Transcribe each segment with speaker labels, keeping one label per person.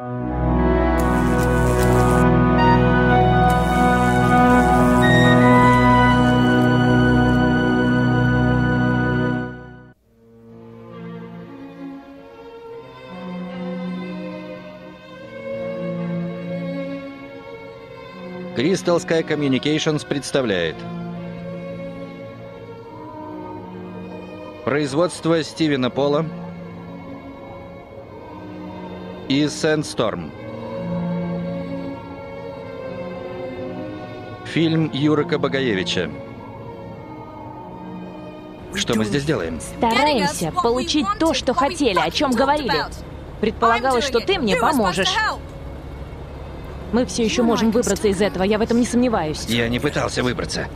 Speaker 1: Crystal Sky Communications представляет. Производство Стивена Пола и Sandstorm. Фильм Юрика Багаевича. Что мы здесь делаем?
Speaker 2: Стараемся получить то, что хотели, о чем говорили. Предполагалось, что ты мне поможешь. Мы все еще можем выбраться из этого, я в этом не сомневаюсь.
Speaker 1: Я не пытался выбраться.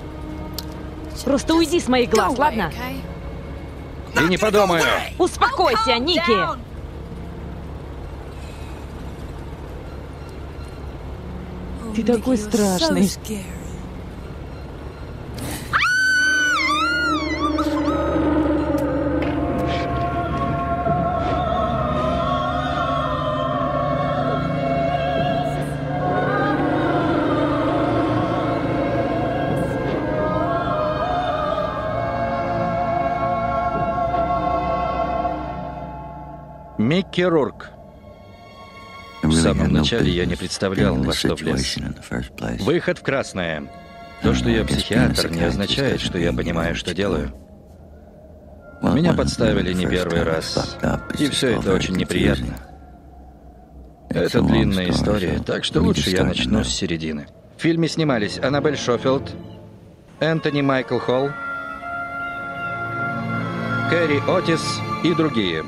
Speaker 2: Просто уйди с моих глаз, ладно?
Speaker 1: И не подумаю.
Speaker 2: Успокойся, Ники! Ты такой страшный.
Speaker 1: Микки Рурк. В самом начале я не представлял, во что влез. Выход в красное. То, что я психиатр, не означает, что я понимаю, что делаю. Меня подставили не первый раз. И все это очень неприятно. Это длинная история, так что лучше я начну с середины. В фильме снимались Аннабель Шофилд, Энтони Майкл Холл, Кэрри Отис и другие.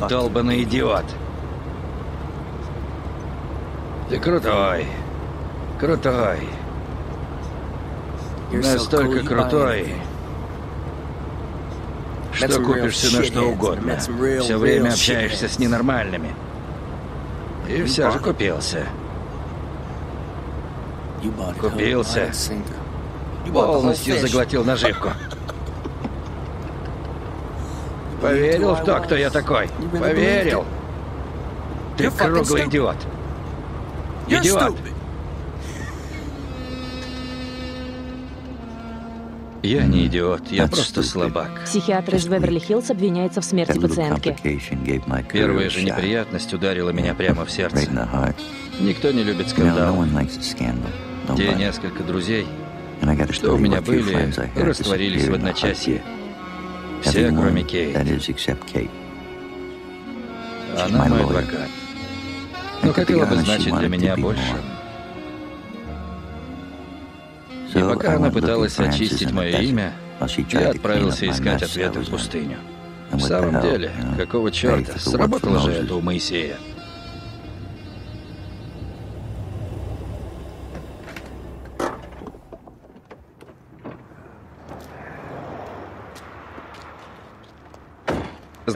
Speaker 1: Ты долбанный идиот. Ты крутой. Крутой. Настолько крутой, что купишься на что угодно. Все время общаешься с ненормальными. И все же купился. Купился. Полностью заглотил наживку. Поверил в то, кто я такой. Поверил. Ты круглый идиот. Идиот. Я не идиот, я просто слабак.
Speaker 2: Психиатр из Беверли-Хиллз обвиняется в смерти пациентки.
Speaker 1: Первая же неприятность ударила меня прямо в сердце. Никто не любит скандал. Те несколько друзей, что у меня были, растворились в одночасье. Все, кроме Кейт. Она мой адвокат. Но хотела бы значить для меня больше. И пока она пыталась очистить мое имя, Я отправился искать ответы в пустыню. В самом деле, какого черта? Сработало же это у Моисея.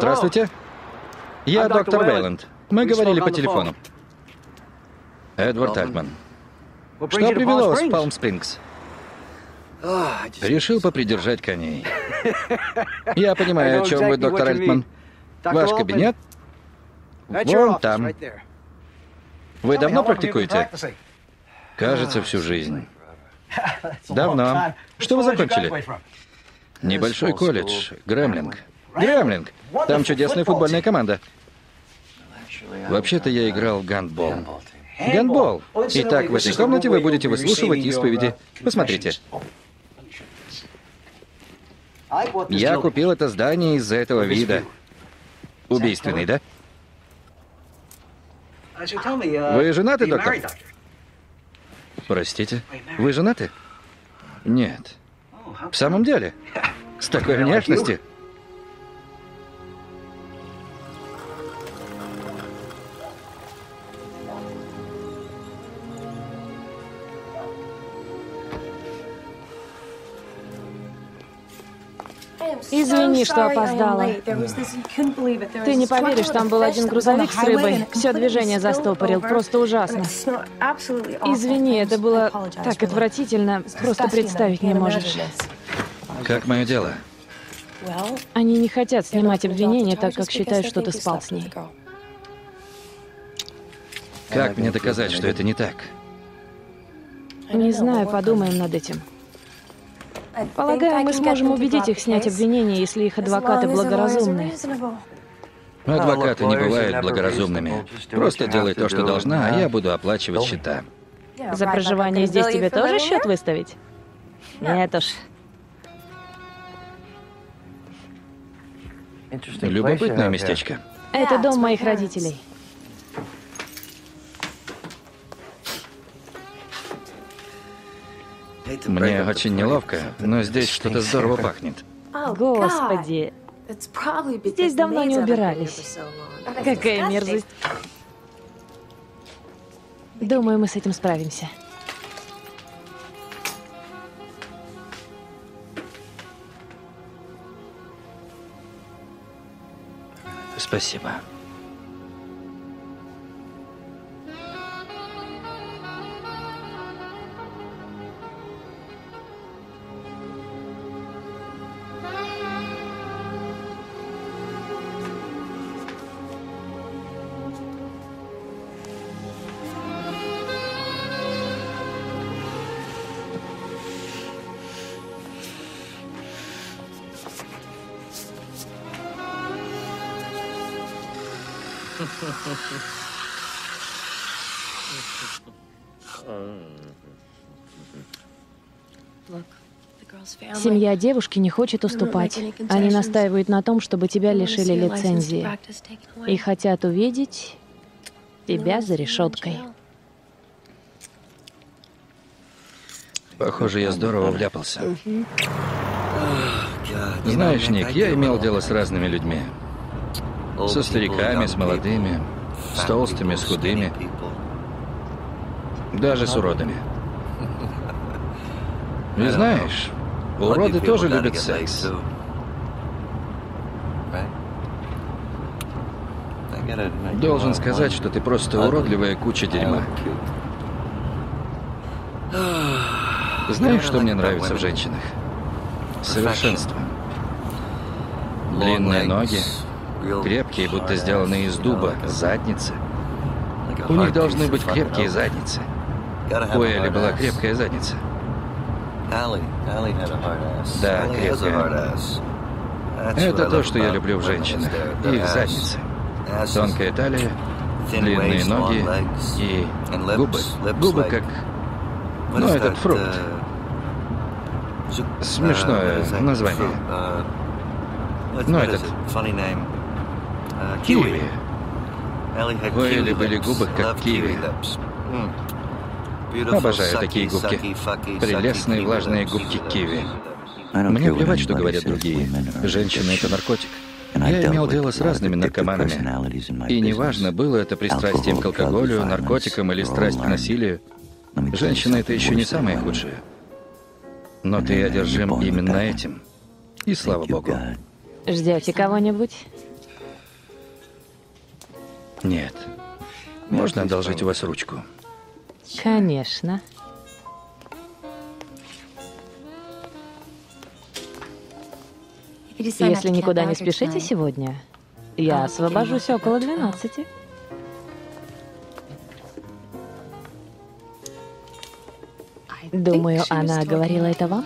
Speaker 1: Здравствуйте. Я доктор Вейланд. Мы говорили по телефону. Эдвард Альтман. Что привело вас в Палм-Спрингс? Решил попридержать коней. Я понимаю, о чем вы, доктор Альтман. Ваш кабинет вон там. Вы давно практикуете? Кажется, всю жизнь. Давно. Что вы закончили? Небольшой колледж, Гремлинг. Гремлинг. Там чудесная футбольная команда. Вообще-то я играл в гандбол. Гандбол. Итак, в этой комнате вы будете выслушивать исповеди. Посмотрите. Я купил это здание из-за этого вида. Убийственный, да? Вы женаты, доктор? Простите, вы женаты? Нет. В самом деле? С такой внешностью?
Speaker 2: Извини, что опоздала. Ты не поверишь, там был один грузовик с рыбой. Все движение застопорил. Просто ужасно. Извини, это было так отвратительно. Просто представить не можешь.
Speaker 1: Как мое дело?
Speaker 2: Они не хотят снимать обвинения, так как считают, что ты спал с ней.
Speaker 1: Как мне доказать, что это не так?
Speaker 2: Не знаю, подумаем над этим. Полагаю, мы сможем убедить их снять обвинения, если их адвокаты благоразумны.
Speaker 1: Адвокаты не бывают благоразумными. Просто делай то, что должна, а я буду оплачивать счета.
Speaker 2: За проживание здесь тебе тоже счет выставить? Нет уж.
Speaker 1: Любопытное местечко.
Speaker 2: Это дом моих родителей.
Speaker 1: Мне очень неловко, но здесь что-то здорово пахнет.
Speaker 2: Господи. Здесь давно не убирались. Какая мерзость. Думаю, мы с этим справимся.
Speaker 1: Спасибо.
Speaker 2: Семья девушки не хочет уступать. Они настаивают на том, чтобы тебя лишили лицензии. И хотят увидеть тебя за решеткой.
Speaker 1: Похоже, я здорово вляпался. Знаешь, Ник, я имел дело с разными людьми. Со стариками, с молодыми, с толстыми, с худыми. Даже с уродами. И знаешь, уроды тоже любят секс. Должен сказать, что ты просто уродливая куча дерьма. Знаешь, что мне нравится в женщинах? Совершенство. Длинные ноги, крепкие, будто сделанные из дуба, задницы. У них должны быть крепкие задницы. У Элли была крепкая задница. Да, крепкая. Это то, что я люблю в женщинах. Их задницы. Тонкая талия, длинные ноги и губы. Губы как... Ну, этот фрукт. Смешное название. Ну, этот... Киви. У Элли были губы как киви. Обожаю такие губки. Прелестные влажные губки киви. Мне плевать, что говорят другие. Женщины — это наркотик. Я имел дело с разными наркоманами. И неважно, было это пристрастием к алкоголю, наркотикам или страсть к насилию. Женщина — это еще не самое худшее. Но ты одержим именно этим. И слава богу.
Speaker 2: Ждете кого-нибудь?
Speaker 1: Нет. Можно одолжить у вас ручку?
Speaker 2: Конечно. Если никуда не спешите сегодня, я освобожусь около 12. Думаю, она говорила это вам?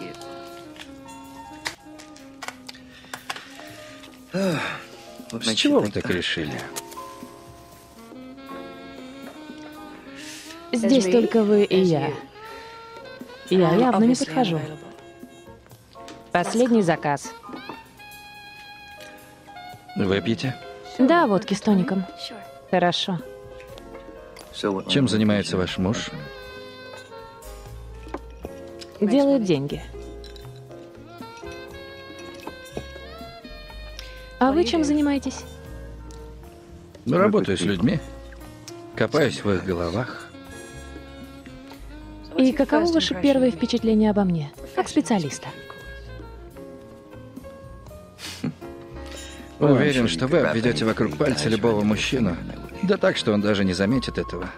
Speaker 1: С чего вы так решили?
Speaker 2: Здесь только вы и я. Я явно не подхожу. Последний заказ.
Speaker 1: Выпьете?
Speaker 2: Да, водки с тоником. Хорошо.
Speaker 1: Чем занимается ваш муж?
Speaker 2: Делает деньги. А вы чем занимаетесь?
Speaker 1: Работаю с людьми. Копаюсь в их головах.
Speaker 2: И каково ваше первое впечатление обо мне, как специалиста?
Speaker 1: Уверен, что вы обведете вокруг пальца любого мужчину. Да так, что он даже не заметит этого.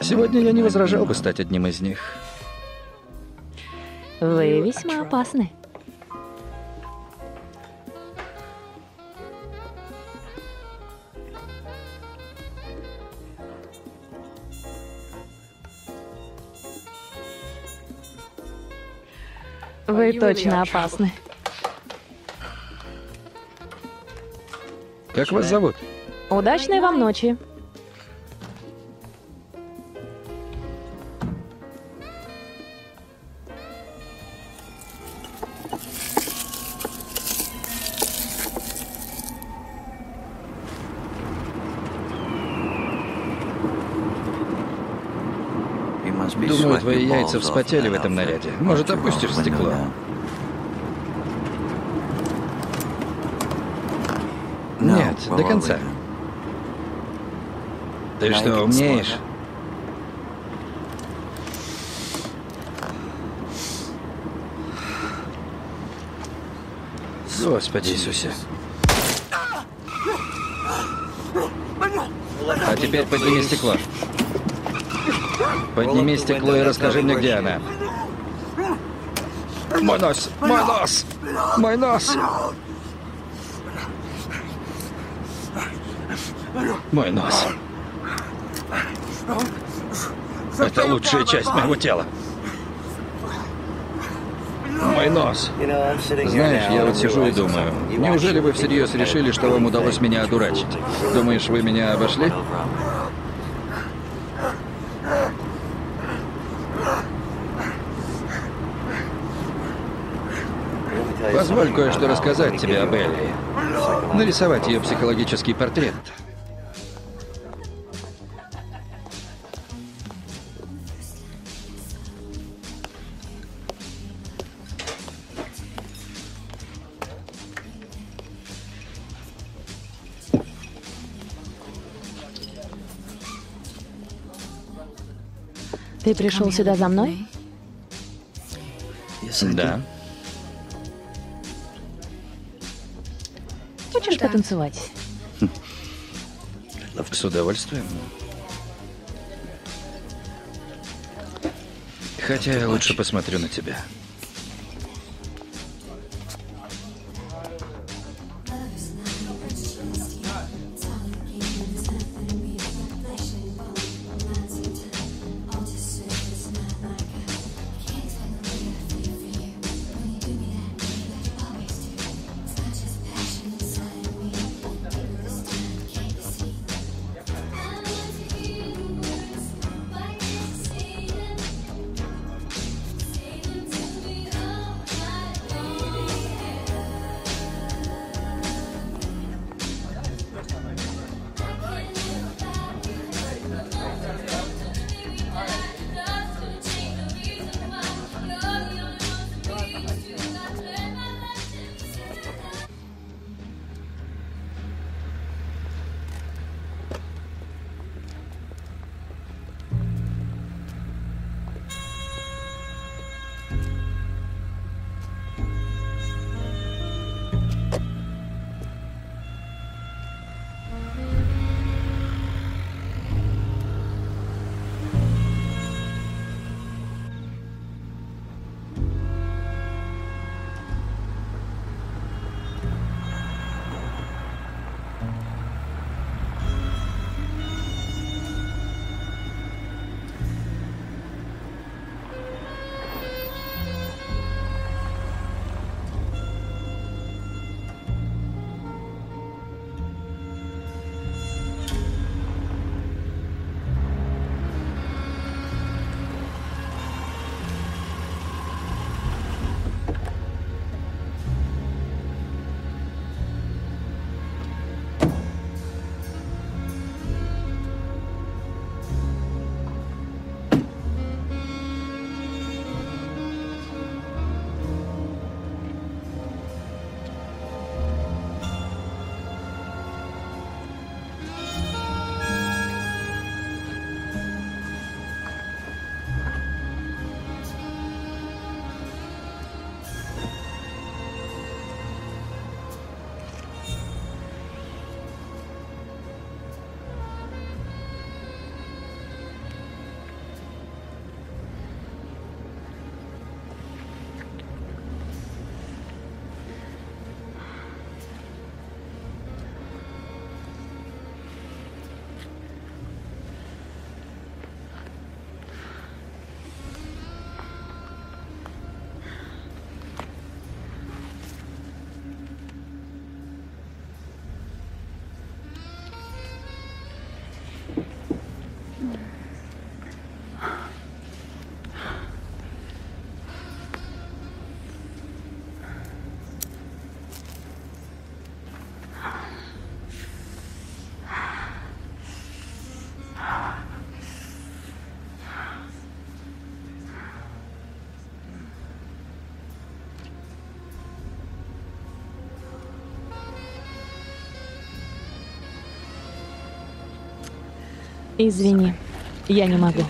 Speaker 1: Сегодня я не возражал бы стать одним из них.
Speaker 2: Вы весьма опасны. Вы точно опасны.
Speaker 1: Как вас зовут?
Speaker 2: Удачной вам ночи.
Speaker 1: Яйца вспотели в этом наряде. Может, опустишь стекло? Нет, до конца. Ты что, умеешь? Господи Иисусе. А теперь подними стекло. Подними стекло и расскажи мне, где она. Мой нос! Мой нос! Мой нос! Мой нос. Это лучшая часть моего тела. Мой нос. Знаешь, я вот сижу и думаю, неужели вы всерьез решили, что вам удалось меня одурачить? Думаешь, вы меня обошли? Позволь кое-что рассказать тебе об Элли. Нарисовать ее психологический портрет.
Speaker 2: Ты пришел сюда за мной?
Speaker 1: Да.
Speaker 2: Потанцевать?
Speaker 1: С удовольствием. Хотя я лучше посмотрю на тебя.
Speaker 2: Извини, я не могу.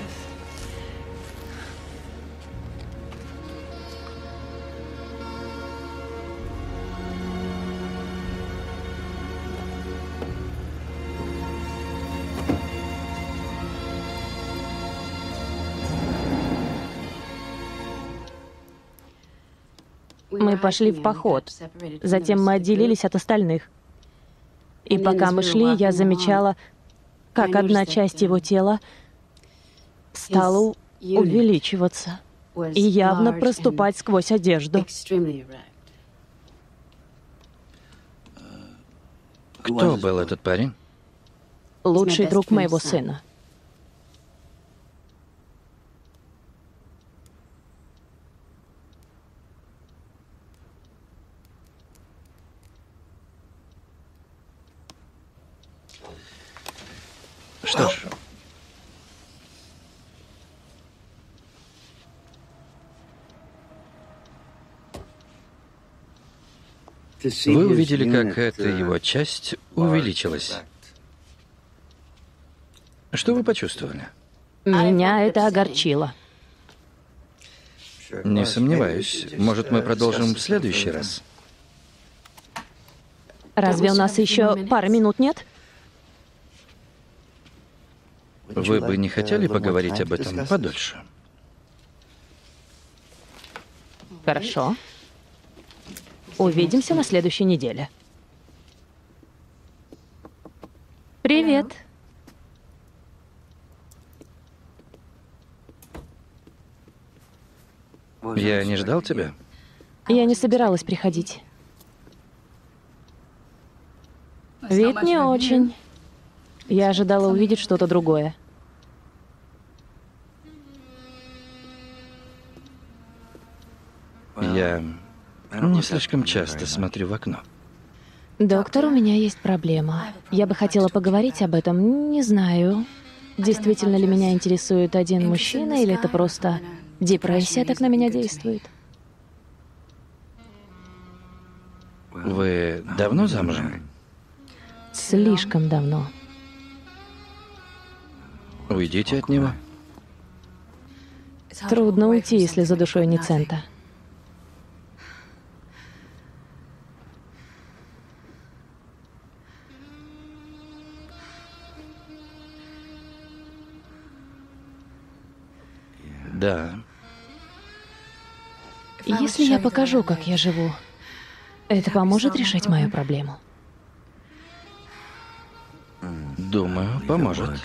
Speaker 2: Мы пошли в поход. Затем мы отделились от остальных. И пока мы шли, я замечала, как одна часть его тела стала увеличиваться и явно проступать сквозь одежду.
Speaker 1: Кто был этот парень?
Speaker 2: Лучший друг моего сына.
Speaker 1: Что ж, Вы увидели, как эта его часть увеличилась. Что вы почувствовали?
Speaker 2: Меня это огорчило.
Speaker 1: Не сомневаюсь. Может, мы продолжим в следующий раз?
Speaker 2: Разве у нас еще пара минут нет?
Speaker 1: Вы бы не хотели поговорить об этом подольше?
Speaker 2: Хорошо. Увидимся на следующей неделе. Привет.
Speaker 1: Я не ждал тебя?
Speaker 2: Я не собиралась приходить. Вид не очень. Я ожидала увидеть что-то другое.
Speaker 1: Я не слишком часто смотрю в окно.
Speaker 2: Доктор, у меня есть проблема. Я бы хотела поговорить об этом. Не знаю, действительно ли меня интересует один мужчина, или это просто депрессия так на меня действует.
Speaker 1: Вы давно замужем?
Speaker 2: Слишком давно.
Speaker 1: Уйдите от него.
Speaker 2: Трудно уйти, если за душой не цента.
Speaker 1: Да.
Speaker 2: Если я покажу, как я живу, это поможет решить мою проблему?
Speaker 1: Думаю, поможет.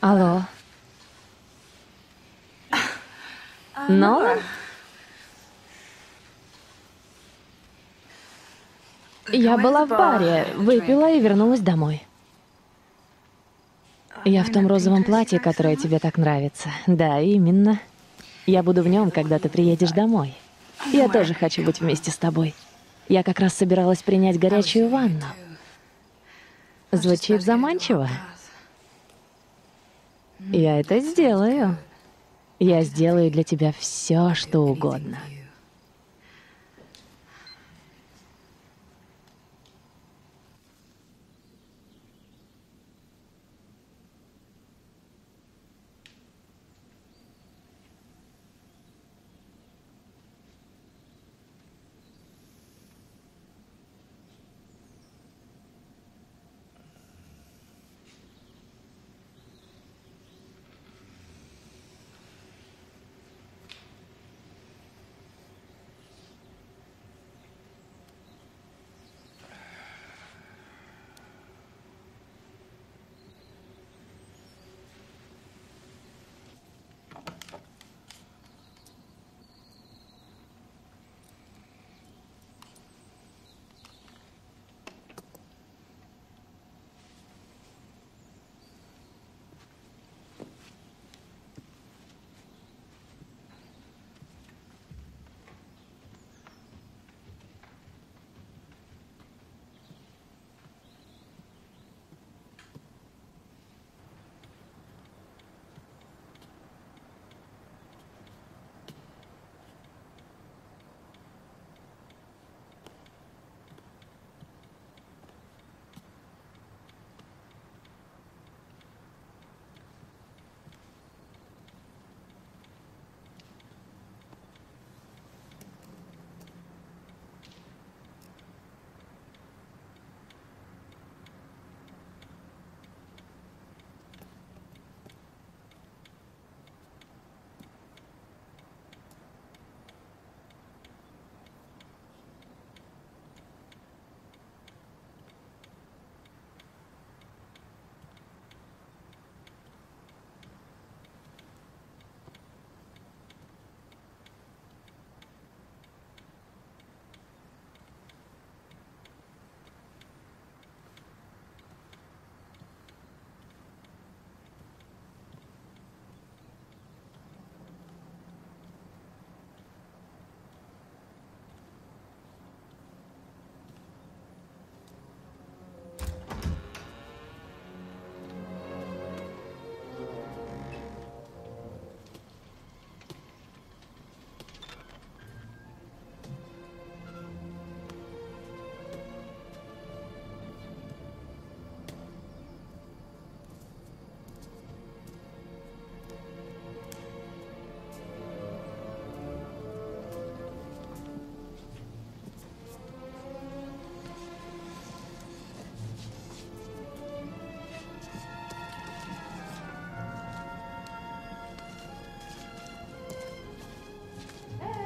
Speaker 1: Алло.
Speaker 2: Нолан? Я была в баре, выпила и вернулась домой. Я в том розовом платье, которое тебе так нравится. Да, именно. Я буду в нем, когда ты приедешь домой. Я тоже хочу быть вместе с тобой. Я как раз собиралась принять горячую ванну. Звучит заманчиво. Я это сделаю. Я сделаю для тебя все, что угодно.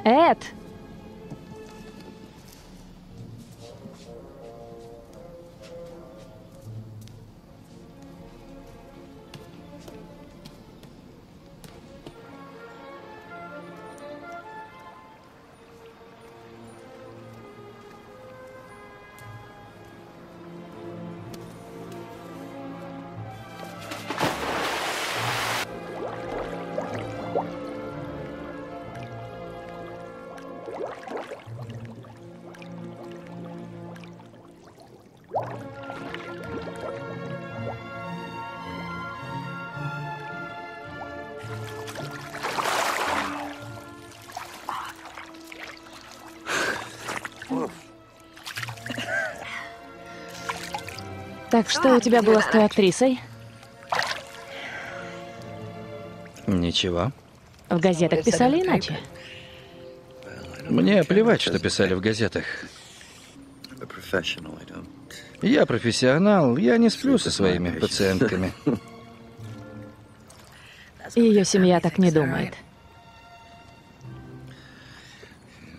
Speaker 2: Эд! Так что у тебя было с той актрисой?
Speaker 1: Ничего.
Speaker 2: В газетах писали иначе.
Speaker 1: Мне плевать, что писали в газетах. Я профессионал, я не сплю со своими пациентками.
Speaker 2: Ее семья так не думает.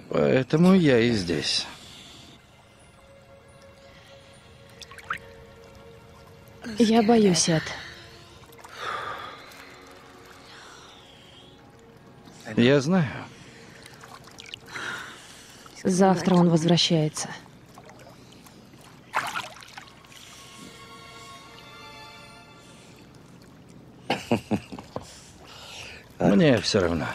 Speaker 1: Поэтому я и здесь.
Speaker 2: Я боюсь, Эд.
Speaker 1: Я знаю.
Speaker 2: Завтра он возвращается.
Speaker 1: Мне все равно.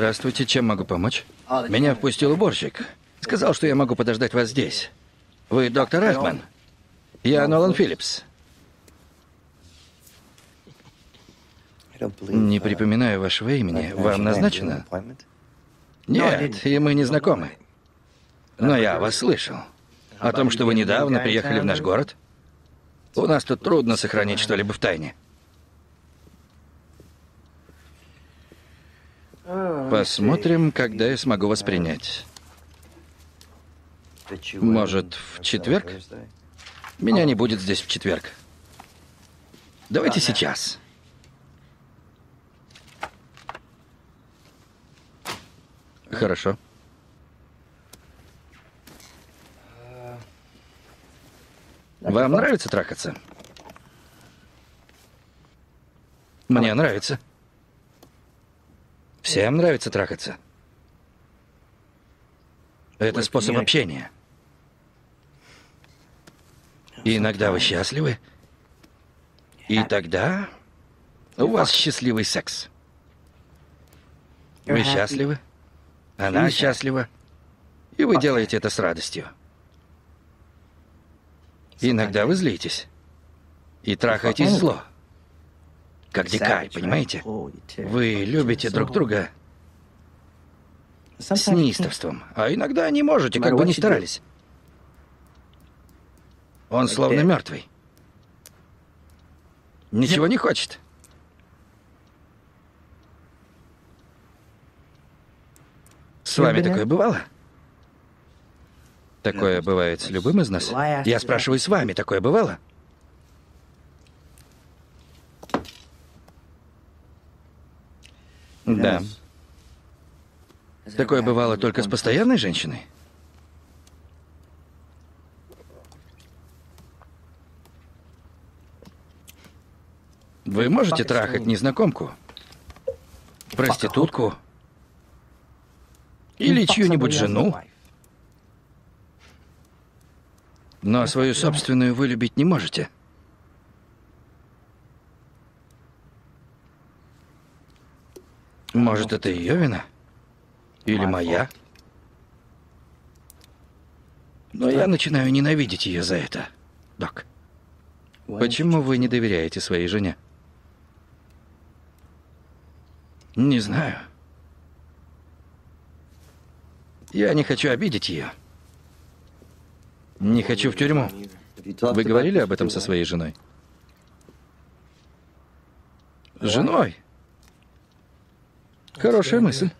Speaker 1: Здравствуйте, чем могу помочь? Меня впустил уборщик. Сказал, что я могу подождать вас здесь. Вы доктор Эхман? Я Нолан Филлипс. Не припоминаю вашего имени. Вам назначено? Нет, и мы не знакомы. Но я вас слышал. О том, что вы недавно приехали в наш город. У нас тут трудно сохранить что-либо в тайне. Посмотрим, когда я смогу воспринять. Может, в четверг? Меня не будет здесь в четверг. Давайте сейчас. Хорошо. Вам нравится трахаться? Мне нравится. Всем нравится трахаться. Это способ общения. И иногда вы счастливы. И тогда у вас счастливый секс. Вы счастливы, она счастлива, и вы делаете это с радостью. Иногда вы злитесь. И трахаетесь зло. Как дикарь, понимаете? Вы любите друг друга с неистовством, а иногда не можете, как бы ни старались. Он словно мертвый. Ничего не хочет. С вами такое бывало? Такое бывает с любым из нас? Я спрашиваю, с вами такое бывало? Да. Такое бывало только с постоянной женщиной? Вы можете трахать незнакомку, проститутку или чью-нибудь жену, но свою собственную вы любить не можете. Может, это ее вина? Или моя? Но я начинаю ненавидеть ее за это, док. Почему вы не доверяете своей жене? Не знаю. Я не хочу обидеть ее. Не хочу в тюрьму. Вы говорили об этом со своей женой? Женой? Хорошая мысль.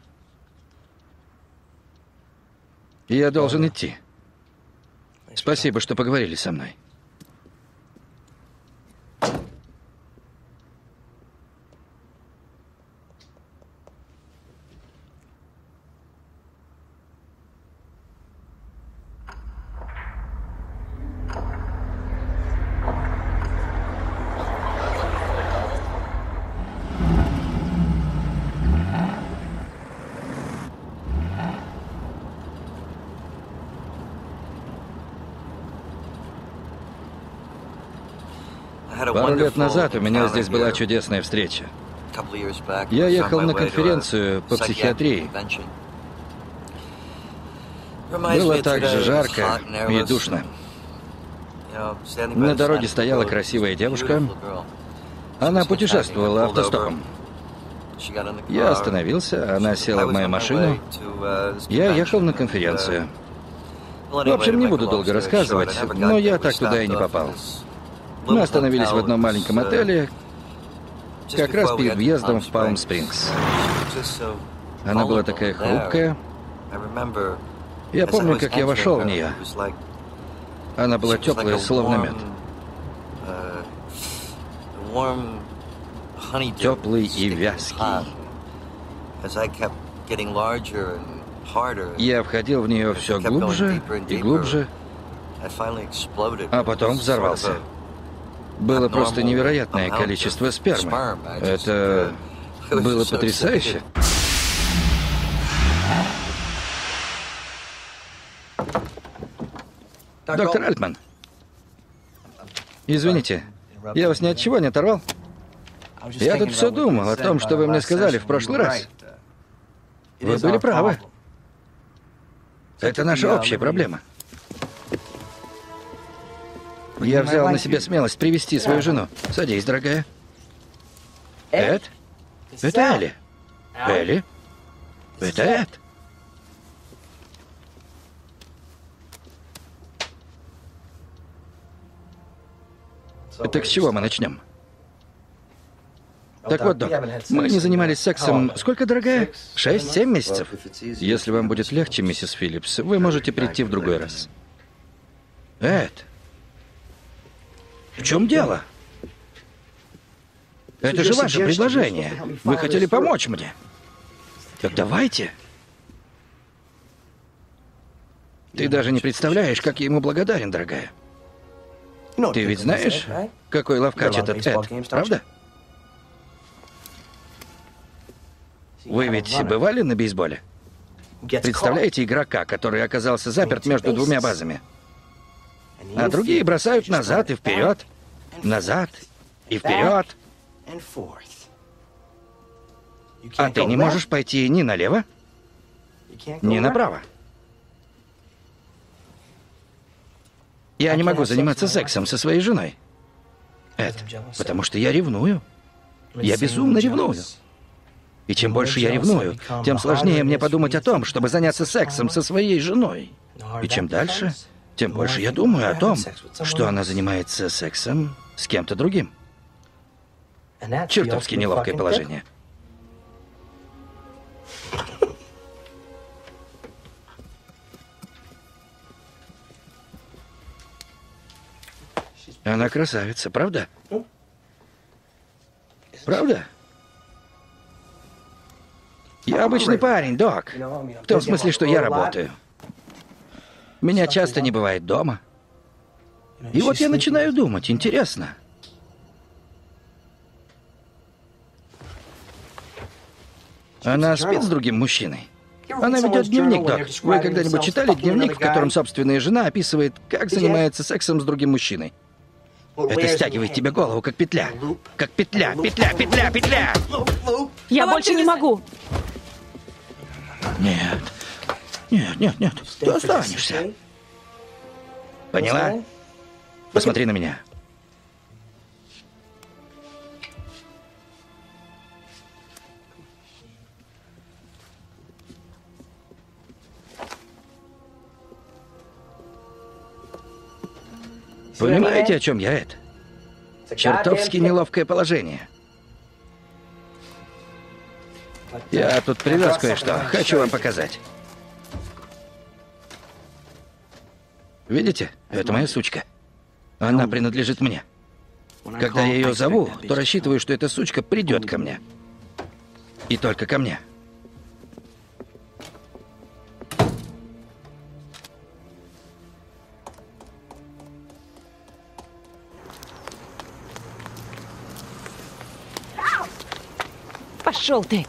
Speaker 1: Я должен идти. Спасибо, что поговорили со мной. Пару лет назад у меня здесь была чудесная встреча. Я ехал на конференцию по психиатрии. Было также жарко и душно. На дороге стояла красивая девушка. Она путешествовала автостопом. Я остановился, она села в мою машину. Я ехал на конференцию. В общем, не буду долго рассказывать, но я так туда и не попал. Мы остановились в одном маленьком отеле, как раз перед въездом в Палм-Спрингс. Она была такая хрупкая. Я помню, как я вошел в нее. Она была теплая, словно мед. Теплый и вязкий. Я входил в нее все глубже и глубже, а потом взорвался. Было просто невероятное количество спермы. Это было потрясающе. Доктор Альтман, извините, я вас ни от чего не оторвал? Я тут все думал о том, что вы мне сказали в прошлый раз. Вы были правы. Это наша общая проблема. Я взял на себя смелость привести свою жену. Садись, дорогая. Эд? Это Элли. Элли? Это Эд. Так с чего мы начнем? Так вот, док, мы не занимались сексом... Сколько, дорогая? Шесть-семь месяцев? Если вам будет легче, миссис Филлипс, вы можете прийти в другой раз. Эд, в чем дело? Это же ваше предложение. Вы хотели помочь мне. Так давайте. Ты даже не представляешь, как я ему благодарен, дорогая. Ты ведь знаешь, какой ловкач этот Эд, правда? Вы ведь бывали на бейсболе? Представляете игрока, который оказался заперт между двумя базами? А другие бросают назад и вперед, назад и вперед. А ты не можешь пойти ни налево, ни направо. Я не могу заниматься сексом со своей женой. Эд, потому что я ревную. Я безумно ревную. И чем больше я ревную, тем сложнее мне подумать о том, чтобы заняться сексом со своей женой. И чем дальше, тем больше я думаю о том, что она занимается сексом с кем-то другим. Чертовски неловкое положение. Она красавица, правда? Правда? Я обычный парень, док. В том смысле, что я работаю. Меня часто не бывает дома. И вот я начинаю думать, интересно. Она спит с другим мужчиной? Она ведет дневник, док. Вы когда-нибудь читали дневник, в котором собственная жена описывает, как занимается сексом с другим мужчиной? Это стягивает тебе голову, как петля. Как петля, петля, петля, петля!
Speaker 2: Я больше не могу.
Speaker 1: Нет. Нет, нет, нет. Ты останешься. Поняла? Посмотри на меня. Понимаете, о чем я это? Чертовски неловкое положение. Я тут привез кое-что. Хочу вам показать. Видите? Это моя сучка. Она принадлежит мне. Когда я ее зову, то рассчитываю, что эта сучка придет ко мне. И только ко мне.
Speaker 2: Пошел ты!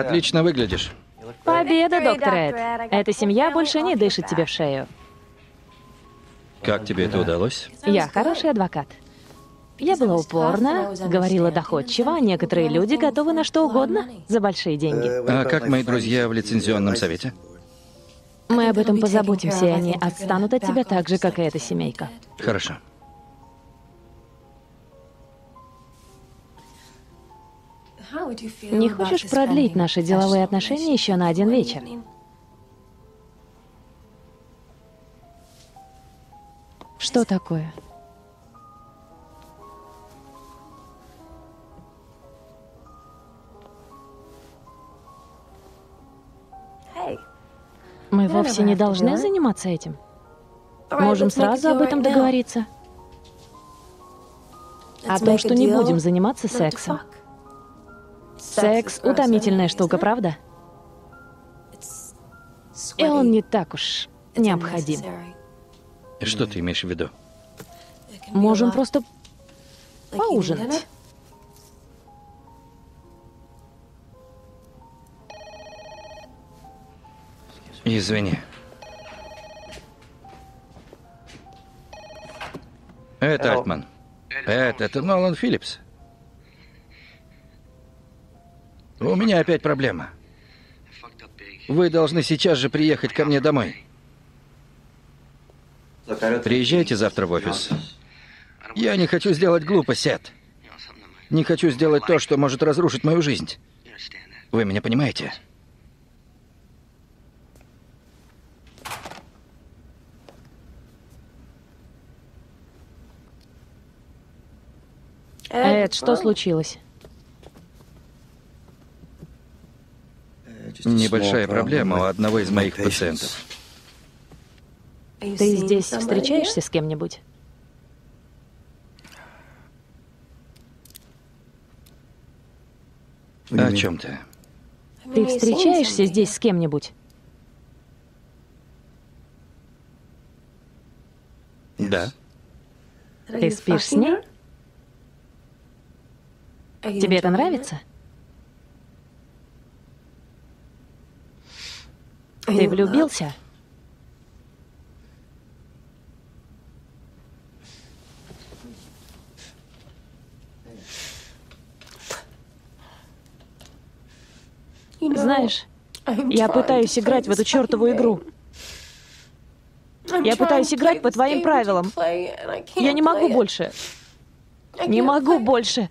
Speaker 1: Отлично выглядишь.
Speaker 2: Победа, доктор Эд. Эта семья больше не дышит тебе в шею.
Speaker 1: Как тебе это удалось?
Speaker 2: Я хороший адвокат. Я была упорна, говорила доходчиво, а некоторые люди готовы на что угодно за большие деньги.
Speaker 1: А как мои друзья в лицензионном совете?
Speaker 2: Мы об этом позаботимся, и они отстанут от тебя так же, как и эта семейка.
Speaker 1: Хорошо.
Speaker 2: Не хочешь продлить наши деловые отношения еще на один вечер? Что такое? Мы вовсе не должны заниматься этим. Можем сразу об этом договориться. О том, что не будем заниматься сексом. Секс — утомительная штука, правда? И он не так уж необходим.
Speaker 1: Что ты имеешь в виду?
Speaker 2: Можем просто поужинать.
Speaker 1: Извини. Это Альтман. Это, это Нолан Филлипс. У меня опять проблема. Вы должны сейчас же приехать ко мне домой. Приезжайте завтра в офис. Я не хочу сделать глупость, Эд. Не хочу сделать то, что может разрушить мою жизнь. Вы меня понимаете?
Speaker 2: Эд, что случилось?
Speaker 1: Небольшая проблема у одного из моих пациентов.
Speaker 2: Ты здесь встречаешься с кем-нибудь?
Speaker 1: О чем ты?
Speaker 2: Ты встречаешься здесь с кем-нибудь?
Speaker 1: Да.
Speaker 2: Ты спишь с ней? Тебе это нравится? Ты влюбился? Знаешь, я пытаюсь играть в эту чертову игру. Я пытаюсь играть по твоим правилам. Я не могу больше. Не могу больше.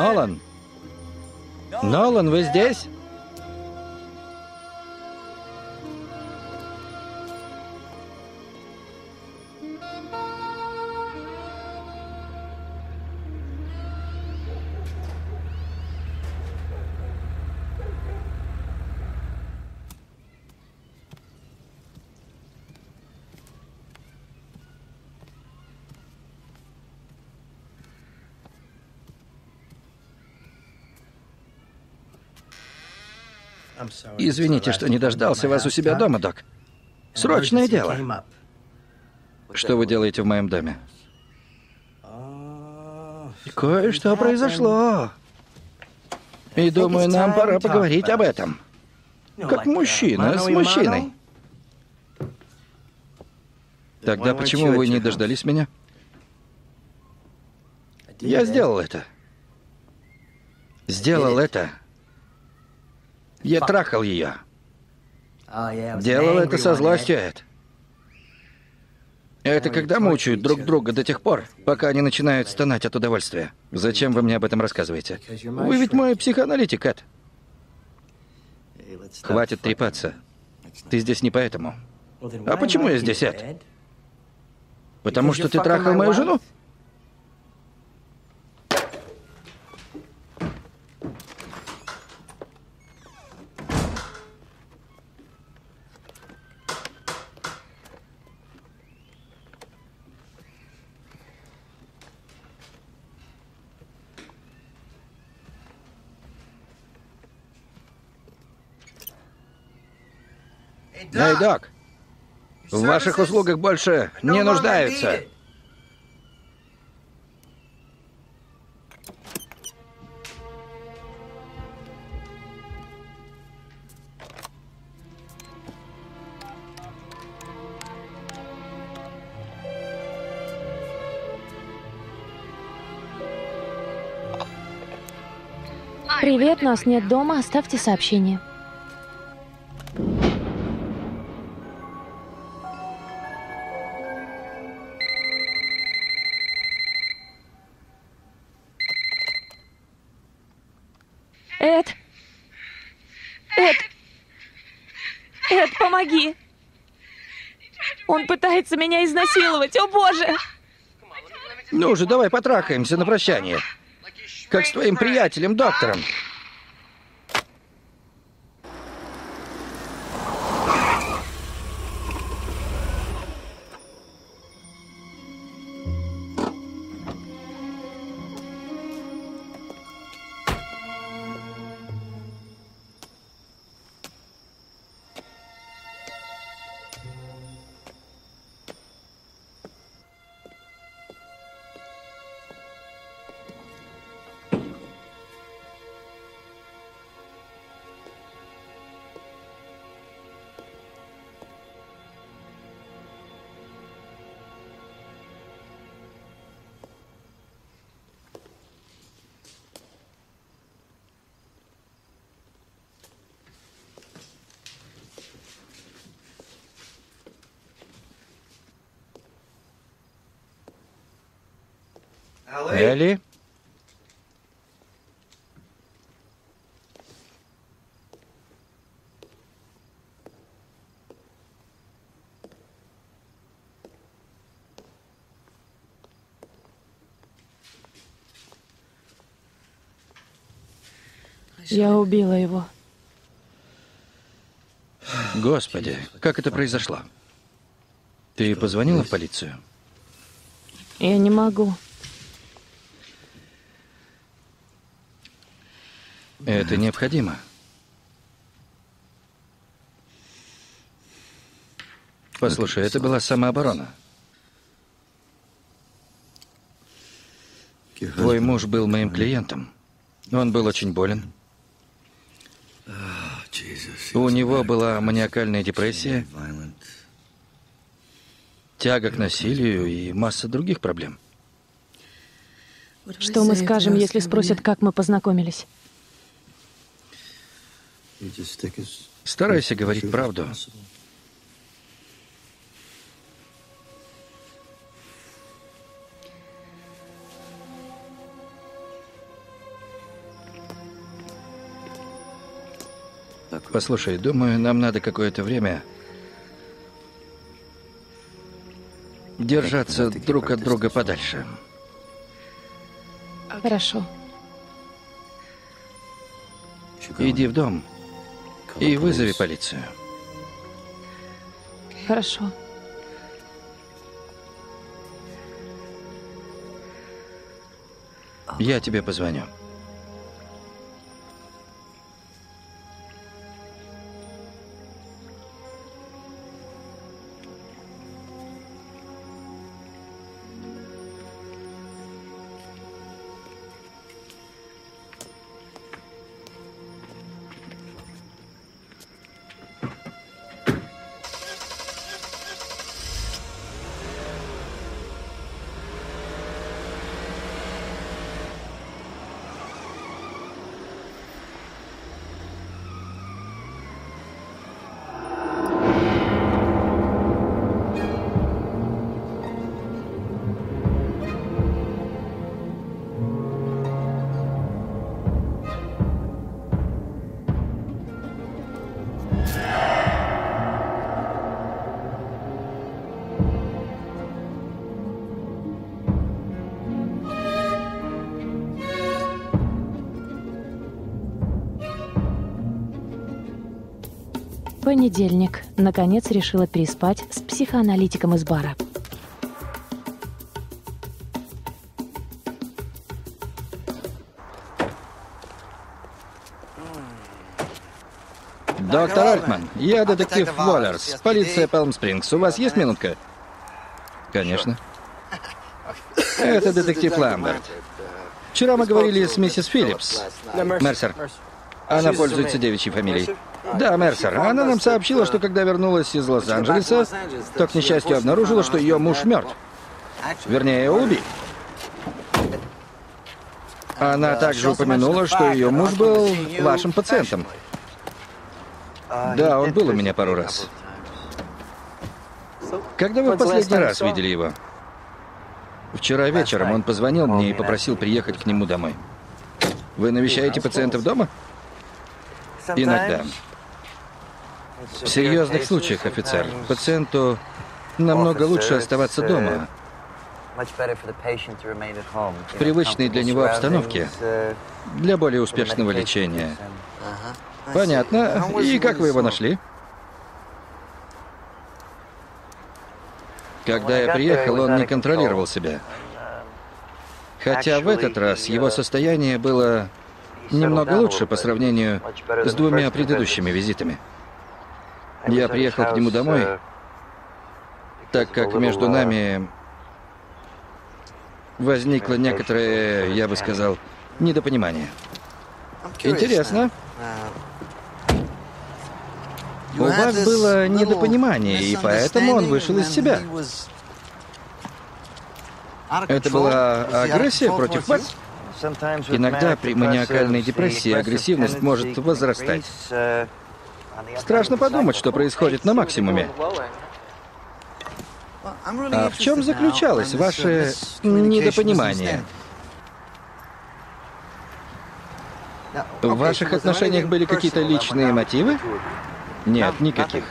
Speaker 1: Нолан? Нолан, вы здесь? Извините, что не дождался вас у себя дома, док. Срочное дело. Что вы делаете в моем доме? Кое-что произошло. И думаю, нам пора поговорить об этом. Как мужчина с мужчиной. Тогда почему вы не дождались меня? Я сделал это. Сделал это я трахал ее. Делал это со злостью, Эд. Это когда мучают друг друга до тех пор, пока они начинают стонать от удовольствия. Зачем вы мне об этом рассказываете? Вы ведь мой психоаналитик, Эд. Хватит трепаться. Ты здесь не поэтому. А почему я здесь, Эд? Потому что ты трахал мою жену? Эй, док, в ваших услугах больше не нуждаются.
Speaker 2: Привет, нас нет дома, оставьте сообщение. Помоги! Он пытается меня изнасиловать, о боже!
Speaker 1: Ну же, давай потрахаемся на прощание. Как с твоим приятелем, доктором. Элли?
Speaker 2: Я убила его.
Speaker 1: Господи, как это произошло? Ты позвонила в полицию?
Speaker 2: Я не могу.
Speaker 1: Это необходимо. Послушай, это была самооборона. Твой муж был моим клиентом. Он был очень болен. У него была маниакальная депрессия, тяга к насилию и масса других проблем.
Speaker 2: Что мы скажем, если спросят, как мы познакомились?
Speaker 1: Старайся говорить правду. Послушай, думаю, нам надо какое-то время держаться друг от друга подальше.
Speaker 2: Хорошо.
Speaker 1: Иди в дом и вызови полицию.
Speaker 2: Хорошо.
Speaker 1: Я тебе позвоню.
Speaker 2: Понедельник. Наконец решила переспать с психоаналитиком из бара.
Speaker 1: Доктор Альтман, я детектив Уоллерс, полиция Палм Спрингс. У вас есть минутка? Конечно. Это детектив Ламберт. Вчера мы говорили с миссис Филлипс. Мерсер. Она пользуется девичьей фамилией. Да, Мерсер. Она нам сообщила, что когда вернулась из Лос-Анджелеса, то, к несчастью, обнаружила, что ее муж мертв. Вернее, убит. Она также упомянула, что ее муж был вашим пациентом. Да, он был у меня пару раз. Когда вы в последний раз видели его? Вчера вечером он позвонил мне и попросил приехать к нему домой. Вы навещаете пациентов дома? Иногда. В серьезных случаях, офицер, пациенту намного лучше оставаться дома, в привычной для него обстановке, для более успешного лечения. Понятно. И как вы его нашли? Когда я приехал, он не контролировал себя. Хотя в этот раз его состояние было немного лучше по сравнению с двумя предыдущими визитами. Я приехал к нему домой, так как между нами возникло некоторое, я бы сказал, недопонимание. Интересно. У вас было недопонимание, и поэтому он вышел из себя. Это была агрессия против вас? Иногда при маниакальной депрессии агрессивность может возрастать. Страшно подумать, что происходит на максимуме. А в чем заключалось ваше недопонимание? В ваших отношениях были какие-то личные мотивы? Нет, никаких.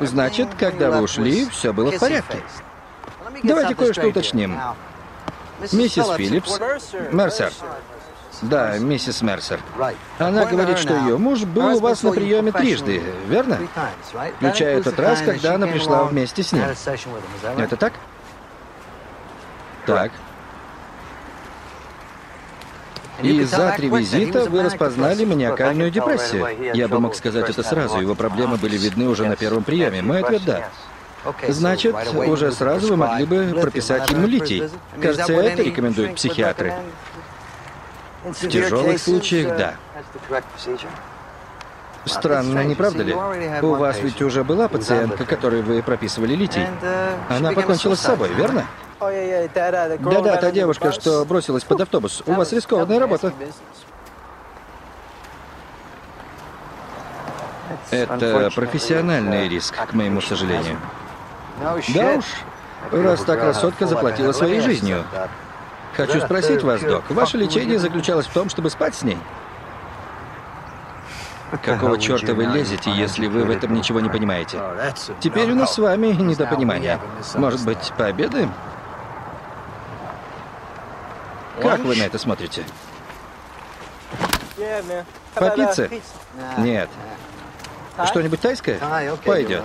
Speaker 1: Значит, когда вы ушли, все было в порядке. Давайте кое-что уточним. Миссис Филлипс, Мерсер. Да, миссис Мерсер. Она говорит, что ее муж был у вас на приеме трижды, верно? Включая тот раз, когда она пришла вместе с ним. Это так? Так. И за три визита вы распознали маниакальную депрессию. Я бы мог сказать это сразу, его проблемы были видны уже на первом приеме. Мой ответ — да. Значит, уже сразу вы могли бы прописать ему литий. Кажется, это рекомендуют психиатры. В тяжелых случаях — да. Странно, не правда ли? У вас ведь уже была пациентка, которой вы прописывали литий. Она покончила с собой, верно? Да-да, та девушка, что бросилась под автобус. У вас рискованная работа. Это профессиональный риск, к моему сожалению. Да уж, раз та красотка заплатила своей жизнью. Хочу спросить вас, док, ваше лечение заключалось в том, чтобы спать с ней? Какого черта вы лезете, если вы в этом ничего не понимаете? Теперь у нас с вами недопонимание. Может быть, пообедаем? Как вы на это смотрите? По пицце? Нет. Что-нибудь тайское? Пойдет.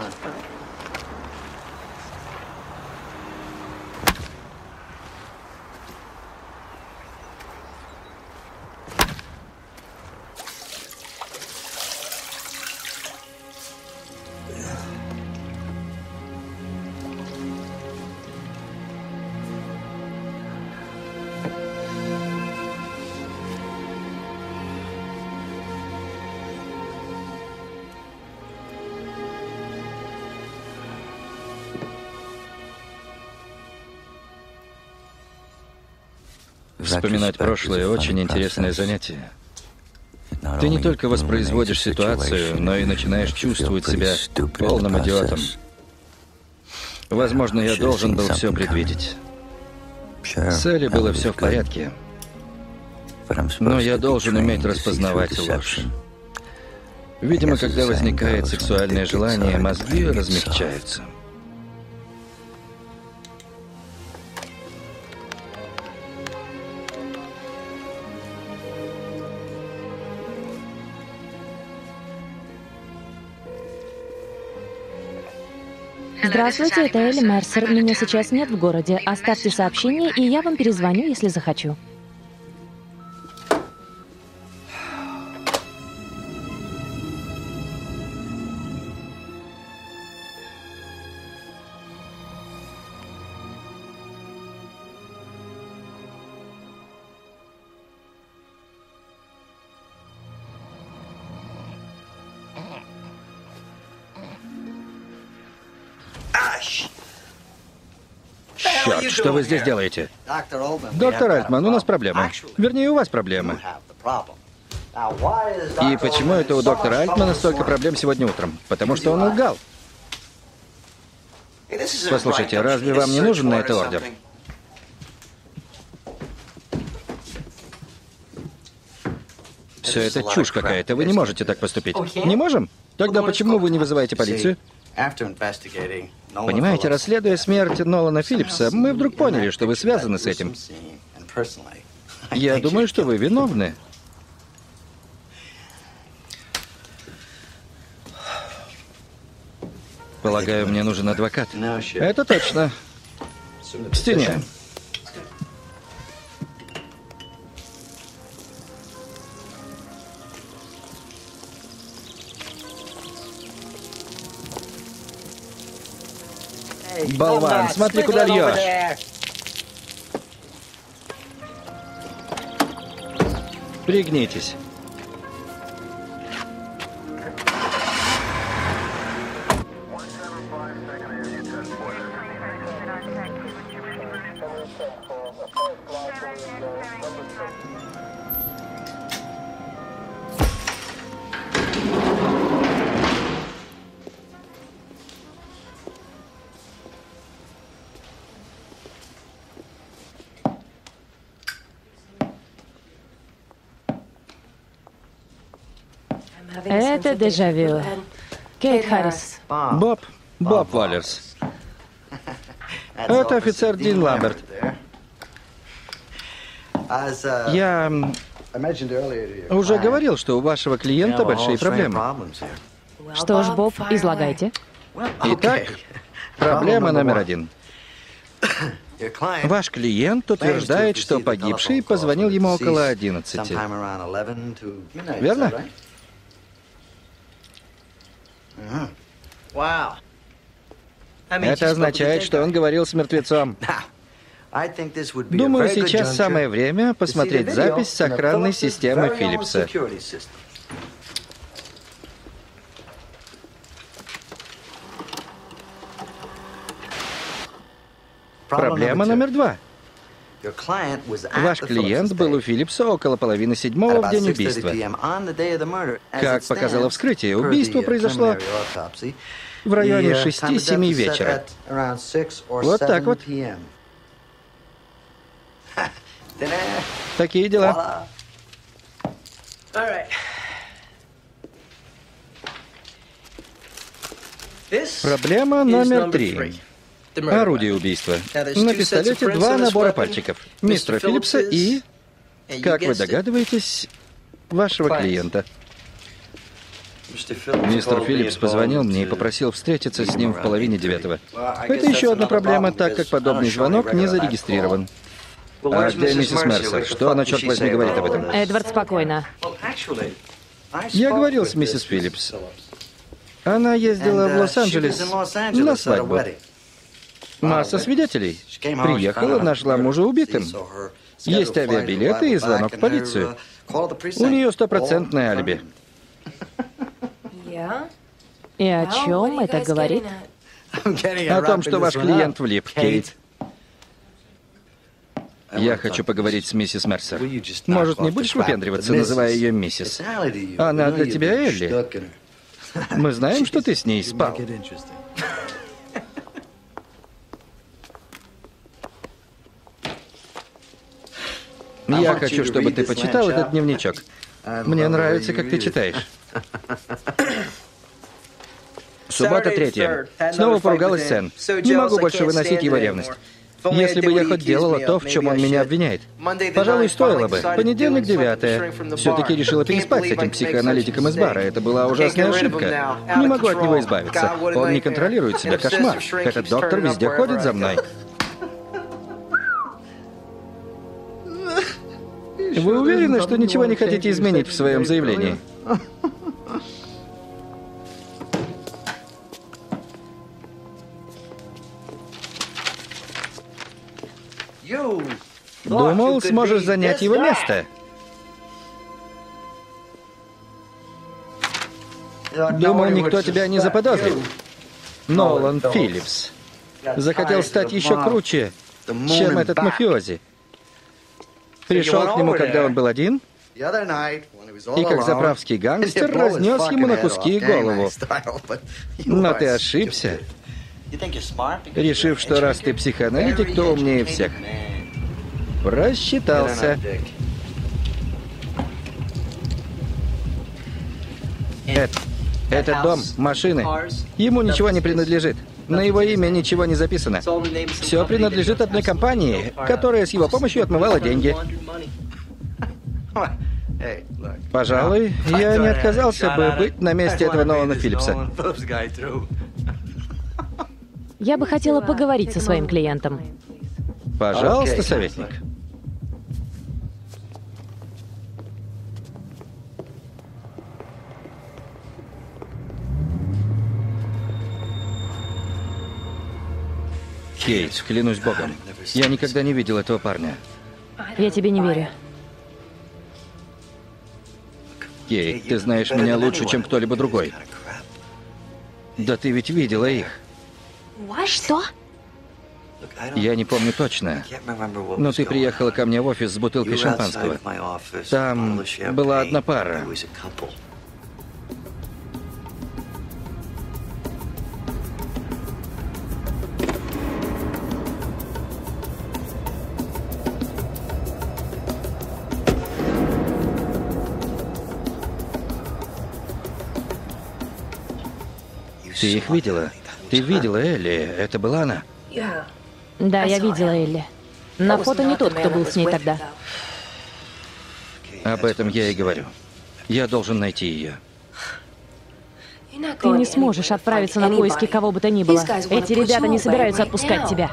Speaker 1: Вспоминать прошлое — очень интересное занятие. Ты не только воспроизводишь ситуацию, но и начинаешь чувствовать себя полным идиотом. Возможно, я должен был все предвидеть. С Элли было все в порядке. Но я должен уметь распознавать ложь. Видимо, когда возникает сексуальное желание, мозги размягчаются.
Speaker 2: Здравствуйте, это Элли Мерсер. Меня сейчас нет в городе. Оставьте сообщение, и я вам перезвоню, если захочу.
Speaker 1: Что вы здесь делаете? Доктор Альтман, у нас проблемы. Вернее, у вас проблемы. И почему это у доктора Альтмана столько проблем сегодня утром? Потому что он лгал. Послушайте, разве вам не нужен на это ордер? Все это чушь какая-то. Вы не можете так поступить. Не можем? Тогда почему вы не вызываете полицию? Понимаете, расследуя смерть Нолана Филлипса, мы вдруг поняли, что вы связаны с этим. Я думаю, что вы виновны. Полагаю, мне нужен адвокат. Это точно. К стене. Болван, смотри, куда льешь. Пригнитесь.
Speaker 2: Это дежавю. Кейт Харрис.
Speaker 1: Боб. Боб Валерс. Это офицер Дин Ламберт. Я уже говорил, что у вашего клиента большие проблемы.
Speaker 2: Что ж, Боб, излагайте.
Speaker 1: Итак, проблема номер один. Ваш клиент утверждает, что погибший позвонил ему около 11. Верно? Это означает, что он говорил с мертвецом. Думаю, сейчас самое время посмотреть запись с охранной системы Филлипса. Проблема номер два. Ваш клиент был у Филлипса около половины седьмого в день убийства. Как показало вскрытие, убийство произошло в районе 6-7 вечера. Вот так вот. Такие дела. Проблема номер три. Орудие убийства. На пистолете два набора пальчиков. Мистера Филлипса и, как вы догадываетесь, вашего клиента. Мистер Филлипс позвонил мне и попросил встретиться с ним в половине девятого. Это еще одна проблема, так как подобный звонок не зарегистрирован. А где миссис Мерсер? Что она, черт возьми, говорит об этом?
Speaker 2: Эдвард, спокойно.
Speaker 1: Я говорил с миссис Филлипс. Она ездила в Лос-Анджелес на свадьбу. Масса свидетелей. Приехала, нашла мужа убитым. Есть авиабилеты и звонок в полицию. У нее стопроцентное алиби.
Speaker 2: И о чем это говорит?
Speaker 1: О том, что ваш клиент влип, Кейт. Я хочу поговорить с миссис Мерсер. Может, не будешь выпендриваться, называя ее миссис? Она для тебя Элли. Мы знаем, что ты с ней спал. Я хочу, чтобы ты почитал этот дневничок. Мне нравится, как ты читаешь. Суббота третья. Снова поругалась Сен. Не могу больше выносить его ревность. Если бы я хоть делала то, в чем он меня обвиняет. Пожалуй, стоило бы. Понедельник, девятое. Все-таки решила переспать с этим психоаналитиком из бара. Это была ужасная ошибка. Не могу от него избавиться. Он не контролирует себя. Кошмар. Этот доктор везде ходит за мной. Вы уверены, что ничего не хотите изменить в своем заявлении? Думал, сможешь занять его место. Думал, никто тебя не заподозрит. Нолан Филлипс. Захотел стать еще круче, чем этот мафиози. Пришел к нему, когда он был один, и как заправский гангстер разнес ему на куски голову. Но ты ошибся, решив, что раз ты психоаналитик, то умнее всех. Просчитался. Это, этот дом, машины, ему ничего не принадлежит. На его имя ничего не записано. Все принадлежит одной компании, которая с его помощью отмывала деньги. Пожалуй, я не отказался бы быть на месте этого Нолана Филлипса.
Speaker 2: Я бы хотела поговорить со своим клиентом.
Speaker 1: Пожалуйста, советник. Кейт, клянусь богом, я никогда не видел этого парня.
Speaker 2: Я тебе не верю.
Speaker 1: Кейт, ты знаешь меня лучше, чем кто-либо другой. Да ты ведь видела их.
Speaker 2: Что?
Speaker 1: Я не помню точно, но ты приехала ко мне в офис с бутылкой шампанского. Там была одна пара. Ты их видела? Ты видела Элли? Это была она?
Speaker 2: Да, я видела Элли. На фото не тот, кто был с ней тогда.
Speaker 1: Об этом я и говорю. Я должен найти ее.
Speaker 2: Ты не сможешь отправиться на поиски кого бы то ни было. Эти ребята не собираются отпускать тебя.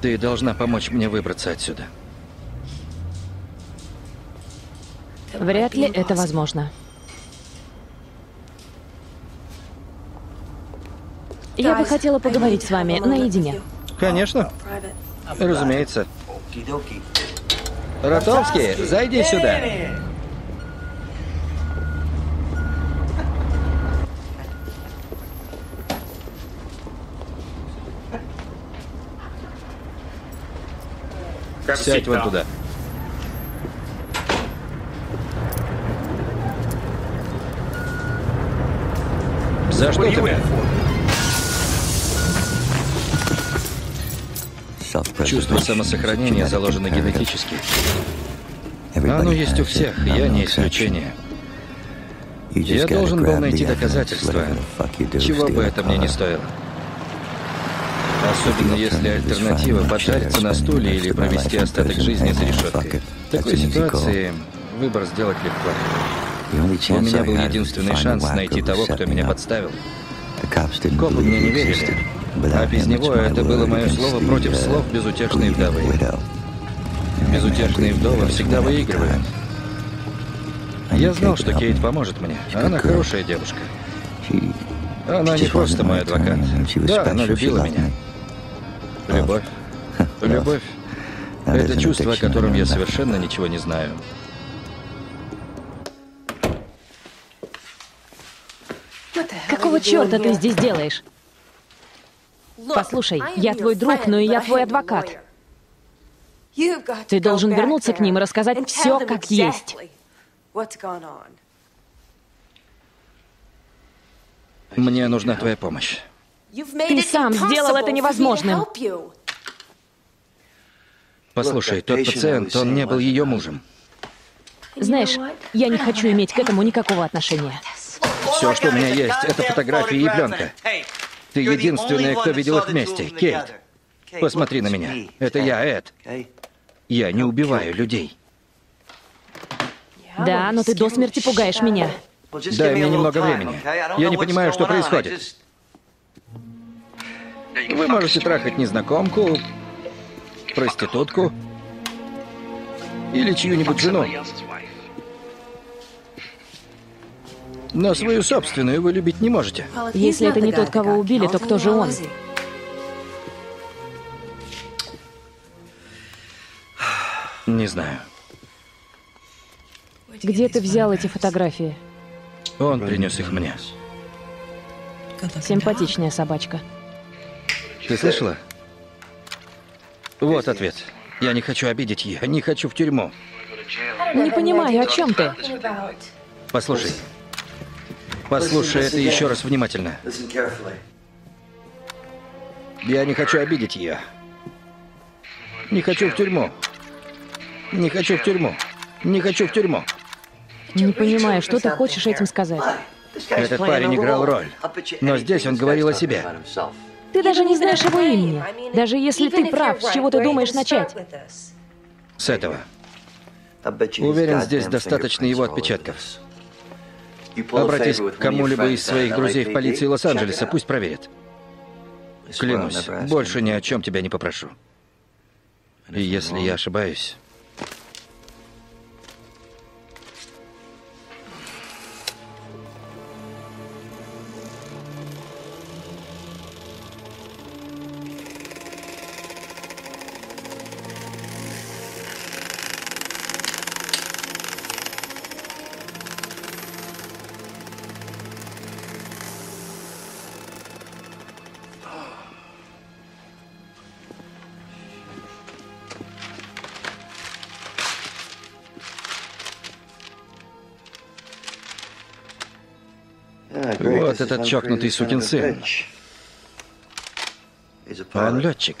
Speaker 1: Ты должна помочь мне выбраться отсюда.
Speaker 2: Вряд ли это возможно. Я бы хотела поговорить с вами наедине.
Speaker 1: Конечно. Разумеется. Ротовский, зайди сюда. Сядь вон туда. За что тебя? Чувство самосохранения заложено генетически. Оно есть у всех, я не исключение. Я должен был найти доказательства, чего бы это мне не стоило. Особенно если альтернатива поджариться на стуле или провести остаток жизни за решеткой. В такой ситуации выбор сделать легко. У меня был единственный шанс найти того, кто меня подставил. Копы мне не верили. А без него это было мое слово против слов безутешной вдовы. Безутешные вдовы всегда выигрывают. Я знал, что Кейт поможет мне. Она хорошая девушка. Она не просто мой адвокат. Да, она любила меня. Любовь. Любовь. Это чувство, о котором я совершенно ничего не знаю.
Speaker 2: Какого черта ты здесь делаешь? Послушай, я твой друг, но и я твой адвокат. Ты должен вернуться к ним и рассказать все как есть.
Speaker 1: Мне нужна твоя помощь.
Speaker 2: Ты сам сделал это невозможным.
Speaker 1: Послушай, тот пациент, он не был ее мужем.
Speaker 2: Знаешь, я не хочу иметь к этому никакого отношения.
Speaker 1: Все, что у меня есть, это фотографии и пленка. Ты единственная, кто видел их вместе, Кейт. Посмотри на меня. Это я, Эд. Я не убиваю людей.
Speaker 2: Да, но ты до смерти пугаешь меня.
Speaker 1: Дай мне немного времени. Я не понимаю, что происходит. Вы можете трахать незнакомку, проститутку или чью-нибудь жену. Но свою собственную вы любить не можете.
Speaker 2: Если это не тот, кого убили, то кто же он?
Speaker 1: Не знаю.
Speaker 2: Где ты взял эти фотографии?
Speaker 1: Он принес их мне.
Speaker 2: Симпатичная собачка.
Speaker 1: Ты слышала? Вот ответ. Я не хочу обидеть ее, не хочу в тюрьму.
Speaker 2: Не понимаю, о чем ты?
Speaker 1: Послушай. Послушай это еще раз внимательно. Я не хочу обидеть ее. Не хочу в тюрьму. Не хочу в тюрьму. Не хочу в тюрьму.
Speaker 2: Не понимаю, что ты хочешь этим сказать?
Speaker 1: Этот парень играл роль. Но здесь он говорил о себе.
Speaker 2: Ты даже не знаешь его имени. Даже если ты прав, с чего ты думаешь начать?
Speaker 1: С этого. Уверен, здесь достаточно его отпечатков. Обратись к кому-либо из своих друзей в полиции Лос-Анджелеса, пусть проверят. Клянусь, больше ни о чем тебя не попрошу. И если я ошибаюсь... этот чокнутый сукин сын. Он летчик.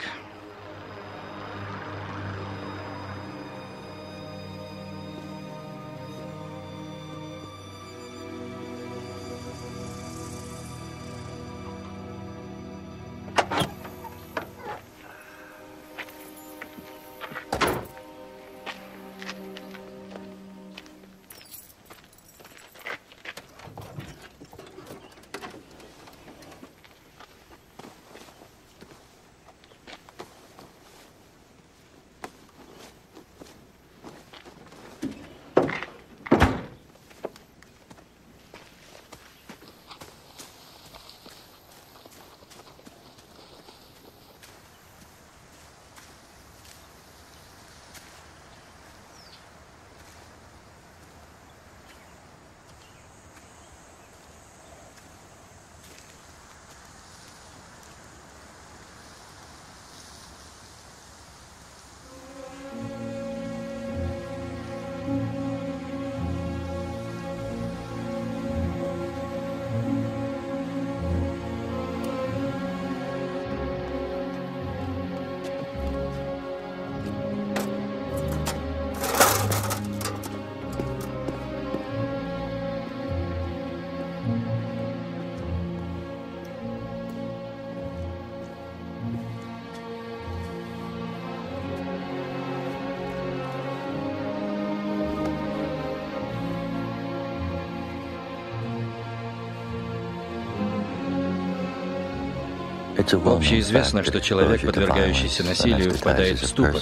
Speaker 1: Общеизвестно, что человек, подвергающийся насилию, впадает в ступор.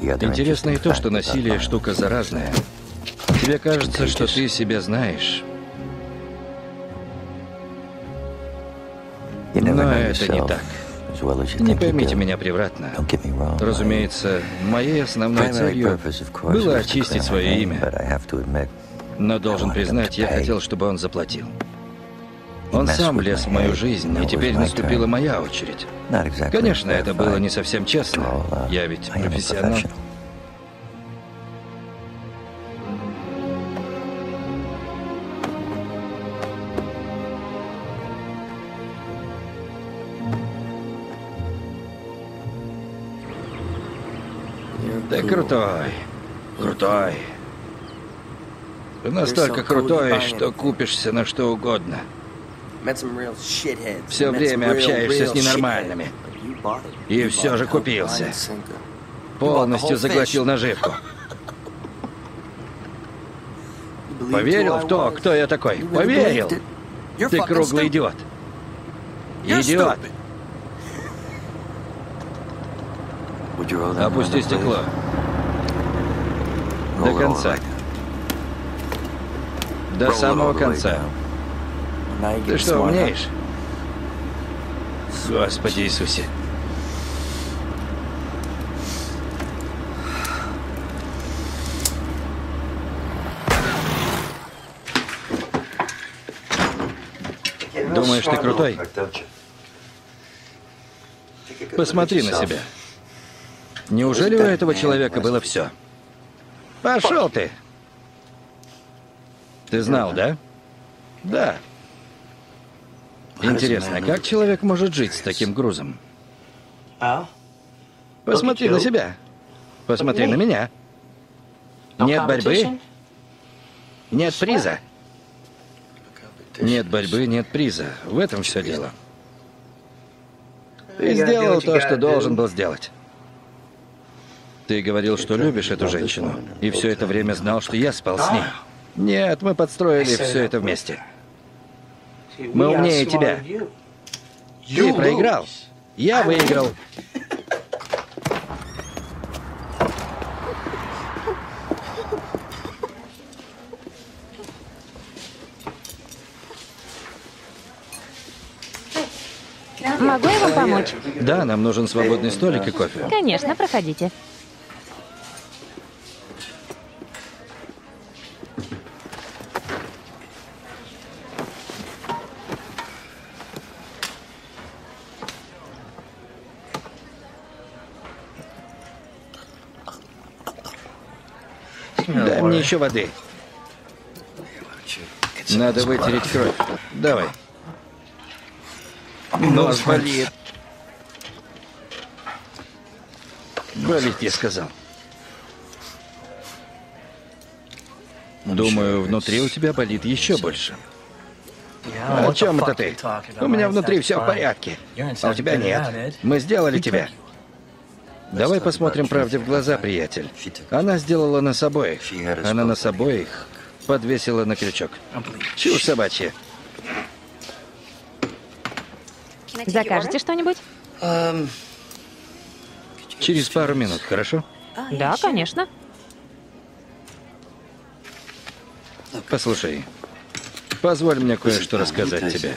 Speaker 1: Интересно и то, что насилие – штука заразная. Тебе кажется, что ты себя знаешь. Но это не так. Не поймите меня превратно. Разумеется, моей основной целью было очистить свое имя. Но должен признать, я хотел, чтобы он заплатил. Он сам влез в мою жизнь, и теперь наступила моя очередь. Конечно, это было не совсем честно. Я ведь профессионал. Ты крутой. Крутой. Ты настолько крутой, что купишься на что угодно. Все время общаешься с ненормальными. И все же купился. Полностью заглотил наживку. Поверил в то, кто я такой? Поверил. Ты круглый идиот. Идиот. Опусти стекло. До конца. До самого конца. Ты что, умнеешь? Господи Иисусе. Думаешь, ты крутой? Посмотри на себя. Неужели у этого человека было все? Пошел ты! Ты знал, да? Да. Интересно, как человек может жить с таким грузом? Посмотри на себя. Посмотри на меня. Нет борьбы? Нет приза? Нет борьбы, нет приза. В этом все дело. Ты сделал то, что должен был сделать. Ты говорил, что любишь эту женщину, и все это время знал, что я спал с ней. Нет, мы подстроили все это вместе. Мы умнее тебя. Ты проиграл. Я выиграл.
Speaker 2: Могу я вам помочь?
Speaker 1: Да, нам нужен свободный столик и кофе.
Speaker 2: Конечно, проходите.
Speaker 1: Дай мне еще воды. Надо вытереть кровь. Давай. Нос болит. Болит, я сказал. Думаю, внутри у тебя болит еще больше. О чем это ты? У меня внутри все в порядке. А у тебя нет. Мы сделали тебя. Давай посмотрим правде в глаза, приятель. Она сделала нас обоих. Она нас обоих подвесила на крючок. Чушь собачья.
Speaker 2: Закажете что-нибудь?
Speaker 1: Через пару минут, хорошо?
Speaker 2: Да, конечно.
Speaker 1: Послушай, позволь мне кое-что рассказать тебе.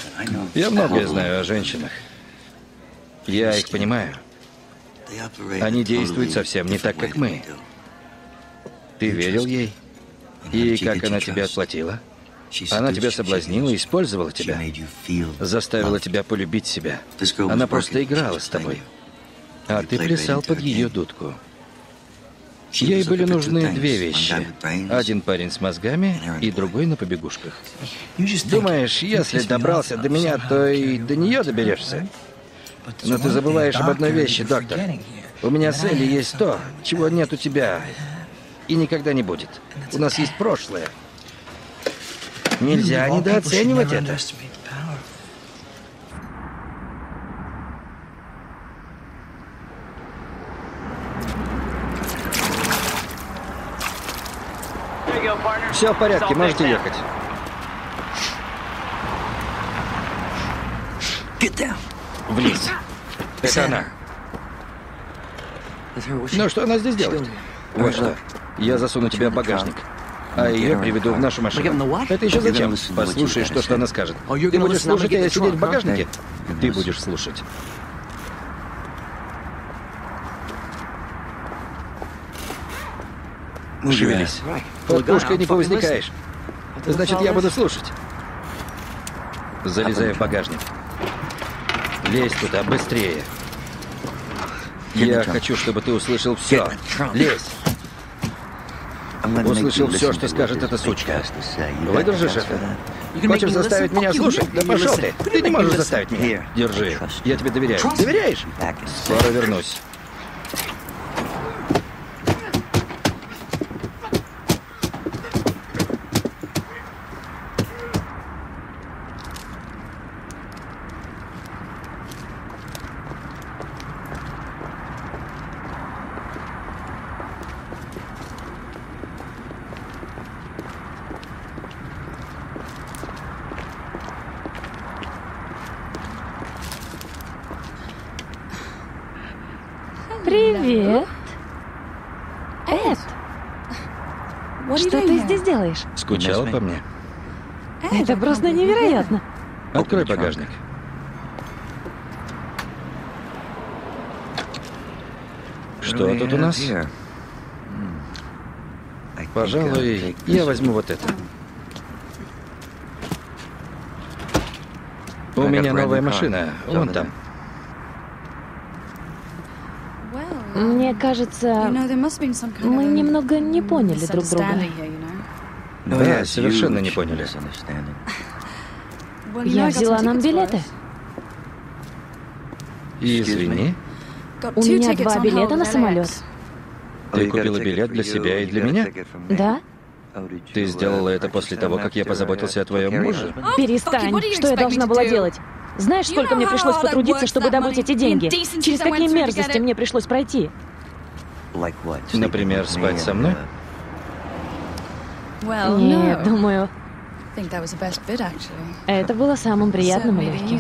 Speaker 1: Я многое знаю о женщинах. Я их понимаю. Они действуют совсем не так, как мы. Ты верил ей? И как она тебя отплатила? Она тебя соблазнила, использовала тебя, заставила тебя полюбить себя. Она просто играла с тобой. А ты плясал под ее дудку. Ей были нужны две вещи. Один парень с мозгами и другой на побегушках. Думаешь, если добрался до меня, то и до нее доберешься? Но ты забываешь об одной вещи, доктор. У меня с Элли есть то, чего нет у тебя. И никогда не будет. У нас есть прошлое. Нельзя недооценивать это. Все в порядке, можете ехать. Вниз. Это она. Ну, что она здесь делает? Вот что. Я засуну тебя в багажник. А ее приведу в нашу машину. Это еще зачем? Послушай, что, что она скажет. Ты будешь слушать, а я сидеть в багажнике? Ты будешь слушать. Шевелись. Под пушкой не повозникаешь. Значит, я буду слушать. Залезай в багажник. Лезь туда, быстрее. Я хочу, чтобы ты услышал все. Лезь. Услышал все, что скажет эта сучка. Выдержишь это? Хочешь заставить меня слушать? Да пошел ты! Ты не можешь заставить меня. Держи. Я тебе доверяю. Доверяешь? Скоро вернусь.
Speaker 2: Привет. Эд. Что ты здесь делаешь?
Speaker 1: Скучала по мне?
Speaker 2: Это просто невероятно.
Speaker 1: Открой багажник. Что тут у нас? Пожалуй, я возьму вот это. У меня новая машина, вон там.
Speaker 2: Мне кажется, мы немного не поняли друг друга.
Speaker 1: Да, совершенно не поняли.
Speaker 2: Я взяла нам билеты.
Speaker 1: Извини.
Speaker 2: У меня два билета на самолет.
Speaker 1: Ты купила билет для себя и для меня?
Speaker 2: Да?
Speaker 1: Ты сделала это после того, как я позаботился о твоем муже?
Speaker 2: Перестань. Что я должна была делать? Знаешь, сколько мне пришлось потрудиться, чтобы добыть эти деньги? Через какие мерзости мне пришлось пройти?
Speaker 1: Например, спать со мной?
Speaker 2: Нет, думаю, это было самым приятным и легким.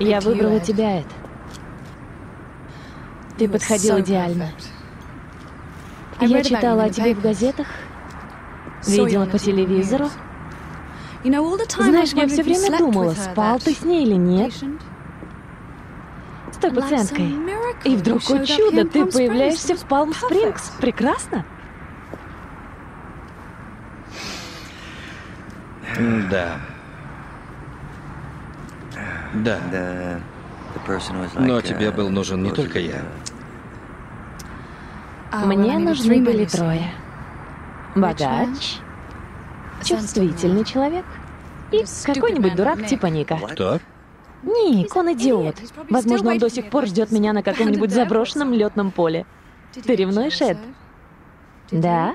Speaker 2: Я выбрала тебя, Эд. Ты подходил идеально. Я читала о тебе в газетах, видела по телевизору. Знаешь, я все время думала, спал ты с ней или нет. С той пациенткой. И вдруг, о чудо, ты появляешься в Палм-Спрингс. Прекрасно.
Speaker 1: Да. Да. Но тебе был нужен не только я.
Speaker 2: Мне нужны были трое. Богач, чувствительный человек и какой-нибудь дурак типа Ника.
Speaker 1: Кто?
Speaker 2: Ник, он идиот. Возможно, он до сих пор ждет меня на каком-нибудь заброшенном летном поле. Ты ревнуешь, Эд? Да?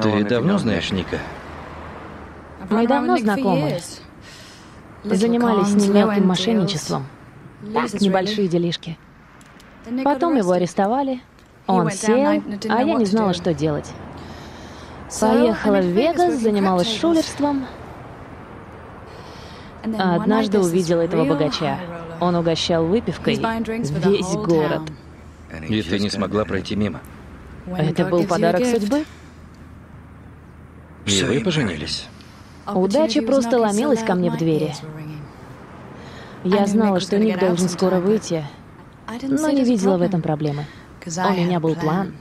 Speaker 1: Ты давно знаешь Ника?
Speaker 2: Мы давно знакомы. Занимались с ним мелким мошенничеством. Так, небольшие делишки. Потом его арестовали. Он сел, а я не знала, что делать. Поехала в Вегас, занималась шулерством. А однажды увидела этого богача. Он угощал выпивкой весь город.
Speaker 1: И ты не смогла пройти мимо?
Speaker 2: Это был подарок судьбы?
Speaker 1: И вы поженились?
Speaker 2: Удача просто ломилась ко мне в двери. Я знала, что Ник должен скоро выйти, но не видела в этом проблемы. У меня был план.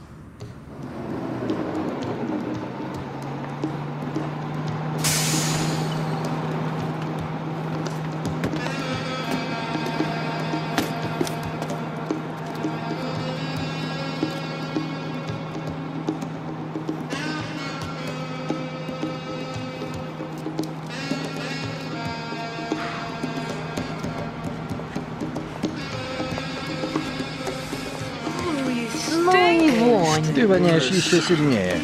Speaker 1: Ты воняешь еще сильнее.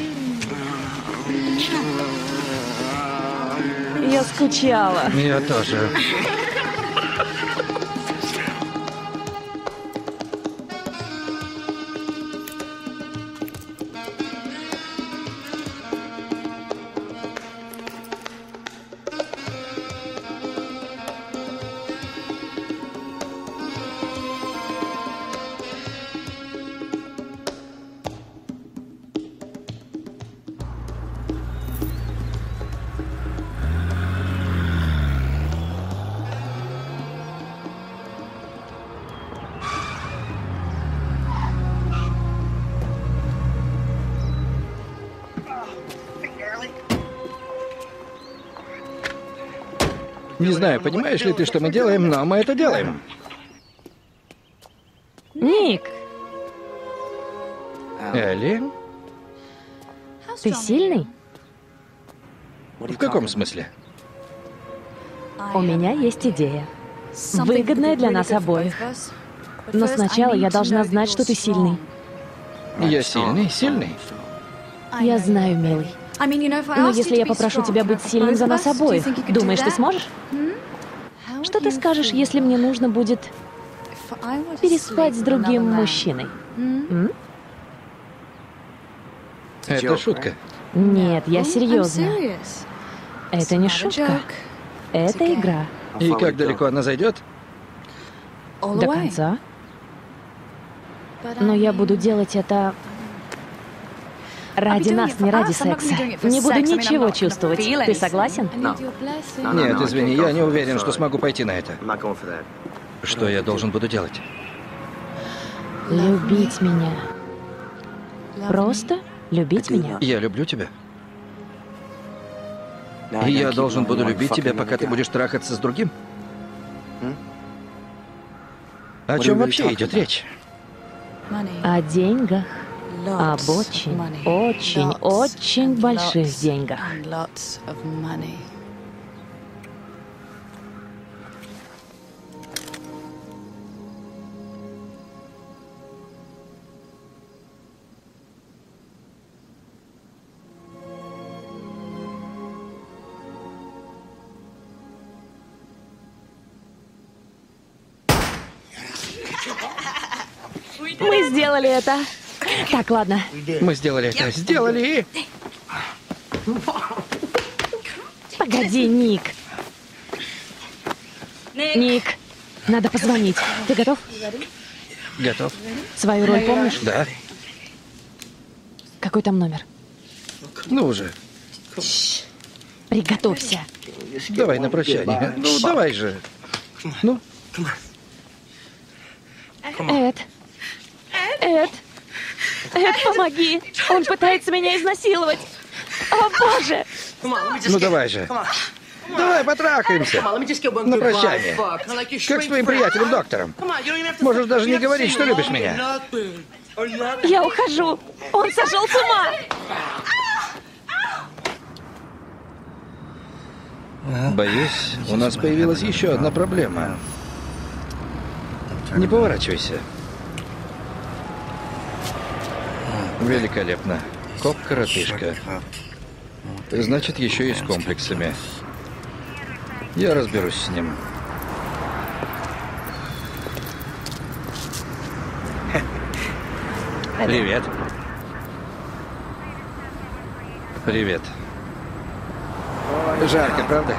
Speaker 2: Я скучала.
Speaker 1: Я тоже. Знаю, понимаешь ли ты, что мы делаем, но мы это делаем.
Speaker 2: Ник,
Speaker 1: Элли?
Speaker 2: ты сильный?
Speaker 1: В каком смысле?
Speaker 2: У меня есть идея. Выгодная для нас обоих. Но сначала я должна знать, что ты сильный.
Speaker 1: Я сильный, сильный.
Speaker 2: Я знаю, милый. Но если я попрошу тебя быть сильным за нас обоих, думаешь, ты сможешь? Что ты скажешь, если мне нужно будет переспать с другим мужчиной? М?
Speaker 1: Это шутка.
Speaker 2: Нет, я серьезно. Это не шутка. Это игра.
Speaker 1: И как далеко она зайдет?
Speaker 2: До конца. Но я буду делать это ради нас, не ради секса. Не буду ничего чувствовать. Ты согласен?
Speaker 1: Нет, извини, я не уверен, что смогу пойти на это. Что я должен буду делать?
Speaker 2: Любить меня. Просто любить меня.
Speaker 1: Я люблю тебя. И я должен буду любить тебя, пока ты будешь трахаться с другим? О чем вообще идет речь?
Speaker 2: О деньгах. Об очень, очень, очень больших деньгах. Мы сделали это. Так, ладно.
Speaker 1: Мы сделали это. Сделали.
Speaker 2: Погоди, Ник. Ник, надо позвонить. Ты готов?
Speaker 1: Готов.
Speaker 2: Свою роль помнишь?
Speaker 1: Да.
Speaker 2: Какой там номер?
Speaker 1: Ну уже.
Speaker 2: Приготовься.
Speaker 1: Давай на прощание. Ну, давай же. Ну.
Speaker 2: Эд. Эд. Эд, помоги. Он пытается меня изнасиловать. О, боже.
Speaker 1: Ну, давай же. Давай потрахаемся. На прощание. Как с твоим приятелем, доктором. Можешь даже не говорить, что любишь меня.
Speaker 2: Я ухожу. Он сошел с ума.
Speaker 1: Боюсь, у нас появилась еще одна проблема. Не поворачивайся. Великолепно. Коп-коротышка. Значит, еще и с комплексами. Я разберусь с ним. Привет. Привет. Жарко, правда?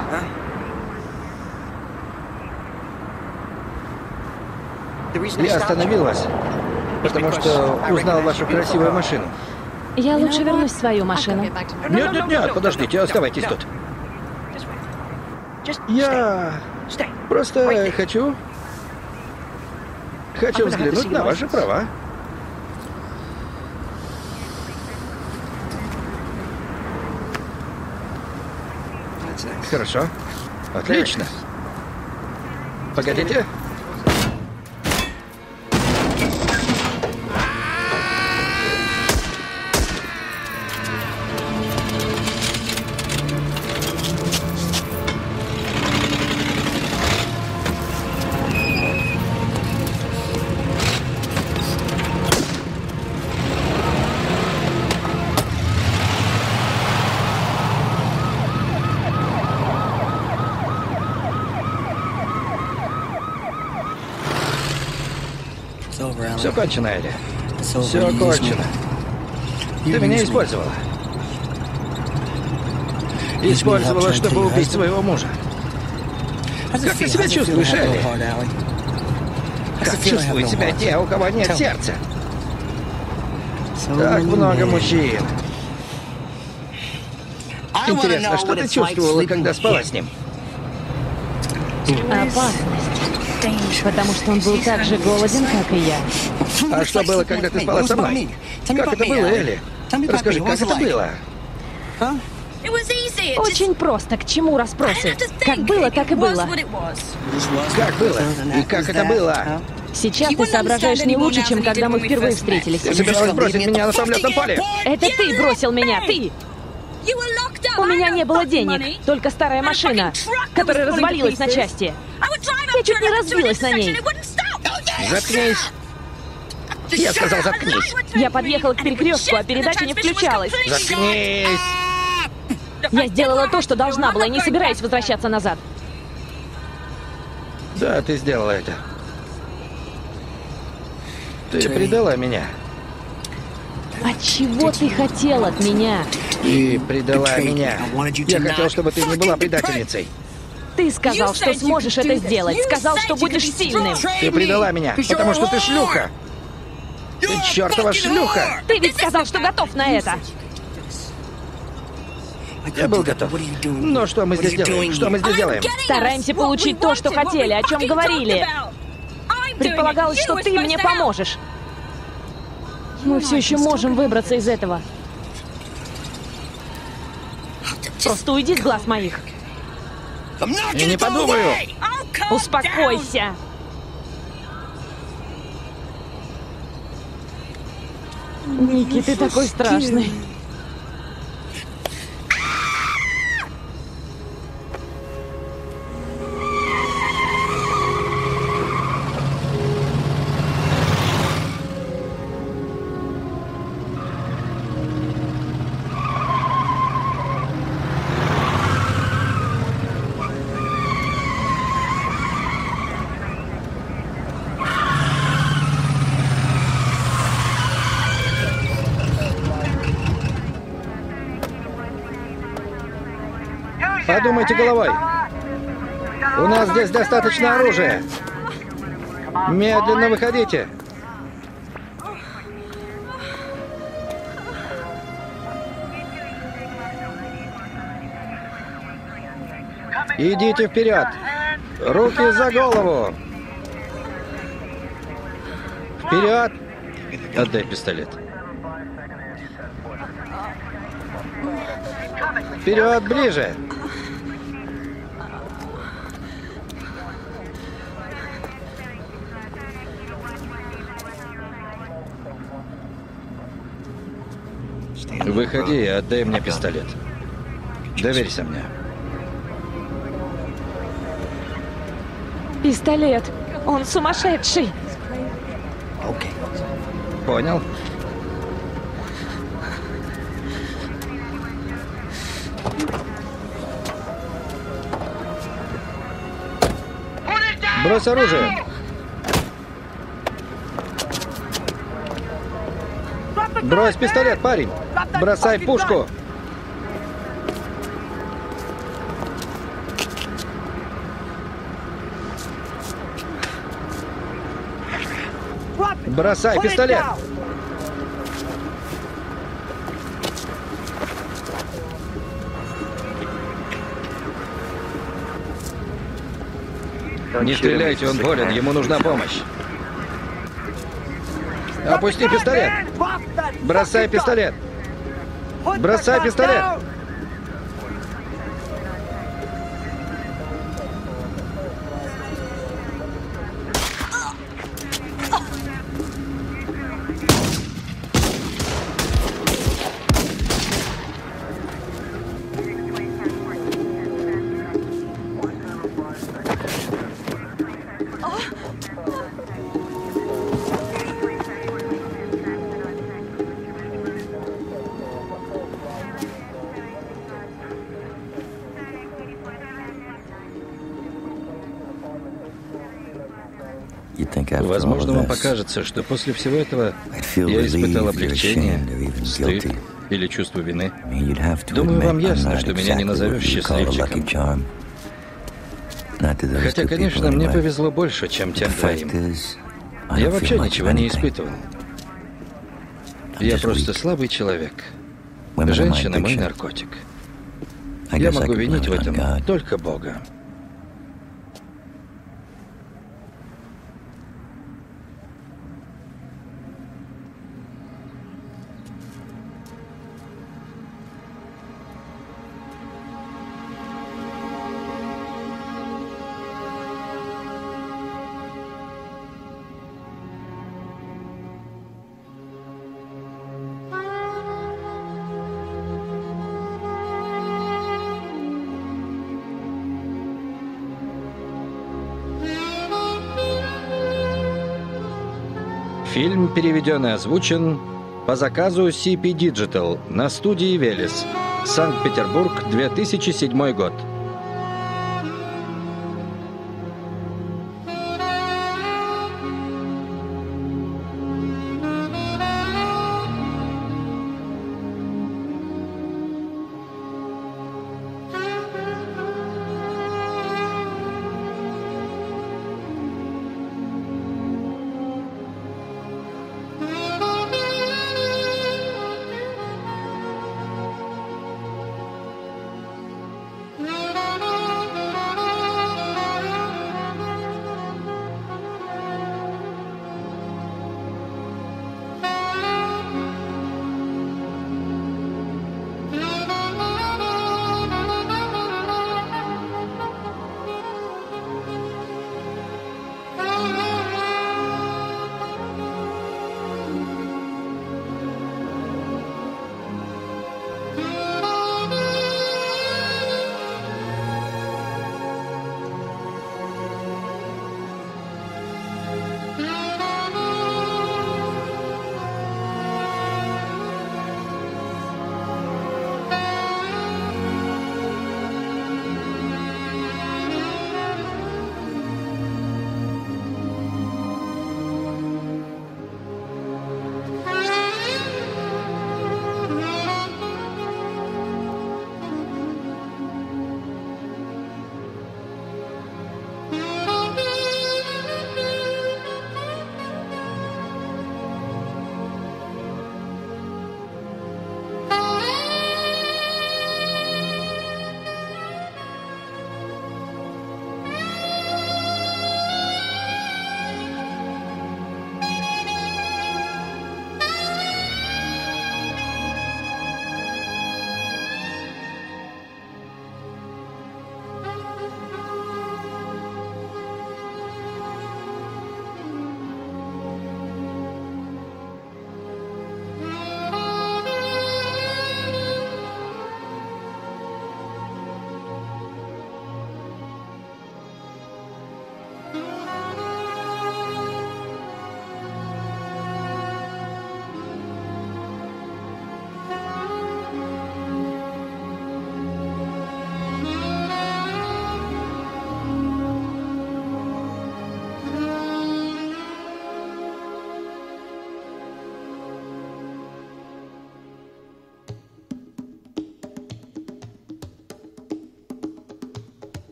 Speaker 1: Я остановил вас, потому что узнал вашу красивую машину.
Speaker 2: Я лучше вернусь в свою машину.
Speaker 1: Нет, нет, нет, подождите, оставайтесь тут. Я просто хочу... Хочу взглянуть на ваши права. Хорошо. Отлично. Погодите. Кончено, Элли. Все кончено. Ты меня использовала. Использовала, чтобы убить своего мужа. Как ты себя чувствуешь, Элли? Как чувствуют себя те, у кого нет сердца? Так много мужчин. Интересно, что ты чувствовала, когда спала с ним?
Speaker 2: Опасность. Потому что он был так же голоден, как и я.
Speaker 1: А что было, когда ты спала со мной? Как это было, Элли? Расскажи, как это было?
Speaker 2: Очень просто. К чему расспросы? Как было, так и было.
Speaker 1: Как было? И как это было?
Speaker 2: Сейчас ты соображаешь не лучше, чем когда мы впервые встретились.
Speaker 1: Ты собиралась бросить меня на самолетном поле?
Speaker 2: Это ты бросил меня, ты! У меня не было денег, только старая машина, которая развалилась на части. Я чуть не разбилась на ней.
Speaker 1: Заткнись. Я сказал, заткнись.
Speaker 2: Я подъехала к перекрестку, а передача не включалась.
Speaker 1: Заткнись!
Speaker 2: Я сделала то, что должна была, и не собираюсь возвращаться назад.
Speaker 1: Да, ты сделала это. Ты предала меня.
Speaker 2: А чего ты хотел от меня?
Speaker 1: Ты предала меня. Я хотел, чтобы ты не была предательницей.
Speaker 2: Ты сказал, что сможешь это сделать. Сказал, что будешь сильным.
Speaker 1: Ты предала меня, потому что ты шлюха. Ты чертова шлюха!
Speaker 2: Ты ведь сказал, что готов на это.
Speaker 1: Я был готов. Но что мы здесь делаем? Что мы здесь делаем?
Speaker 2: Стараемся получить то, что хотели, о чем говорили. Предполагалось, что ты мне поможешь. Мы все еще можем выбраться из этого. Просто уйди с глаз моих.
Speaker 1: Я не подумаю.
Speaker 2: Успокойся. Ники, ты такой страшный.
Speaker 1: Подумайте головой. У нас здесь достаточно оружия. Медленно выходите. Идите вперед. Руки за голову. Вперед. Отдай пистолет. Вперед, ближе. Выходи и отдай мне пистолет. Доверься мне.
Speaker 2: Пистолет. Он сумасшедший.
Speaker 1: Понял? Брось оружие. Брось пистолет, парень. Бросай пушку. Бросай пистолет. Не стреляйте, он болен, ему нужна помощь. Опусти пистолет. Бросай пистолет. Бросай пистолет. Покажется, что после всего этого я испытал облегчение, стыд или чувство вины. Думаю, вам ясно, что меня не назовешь счастливчиком. Хотя, конечно, мне повезло больше, чем тем двоим. Я вообще ничего не испытывал. Я просто слабый человек. Женщина — мой наркотик. Я могу винить в этом только Бога. Фильм переведен и озвучен по заказу CP Digital на студии «Велес». Санкт-Петербург, 2007 год.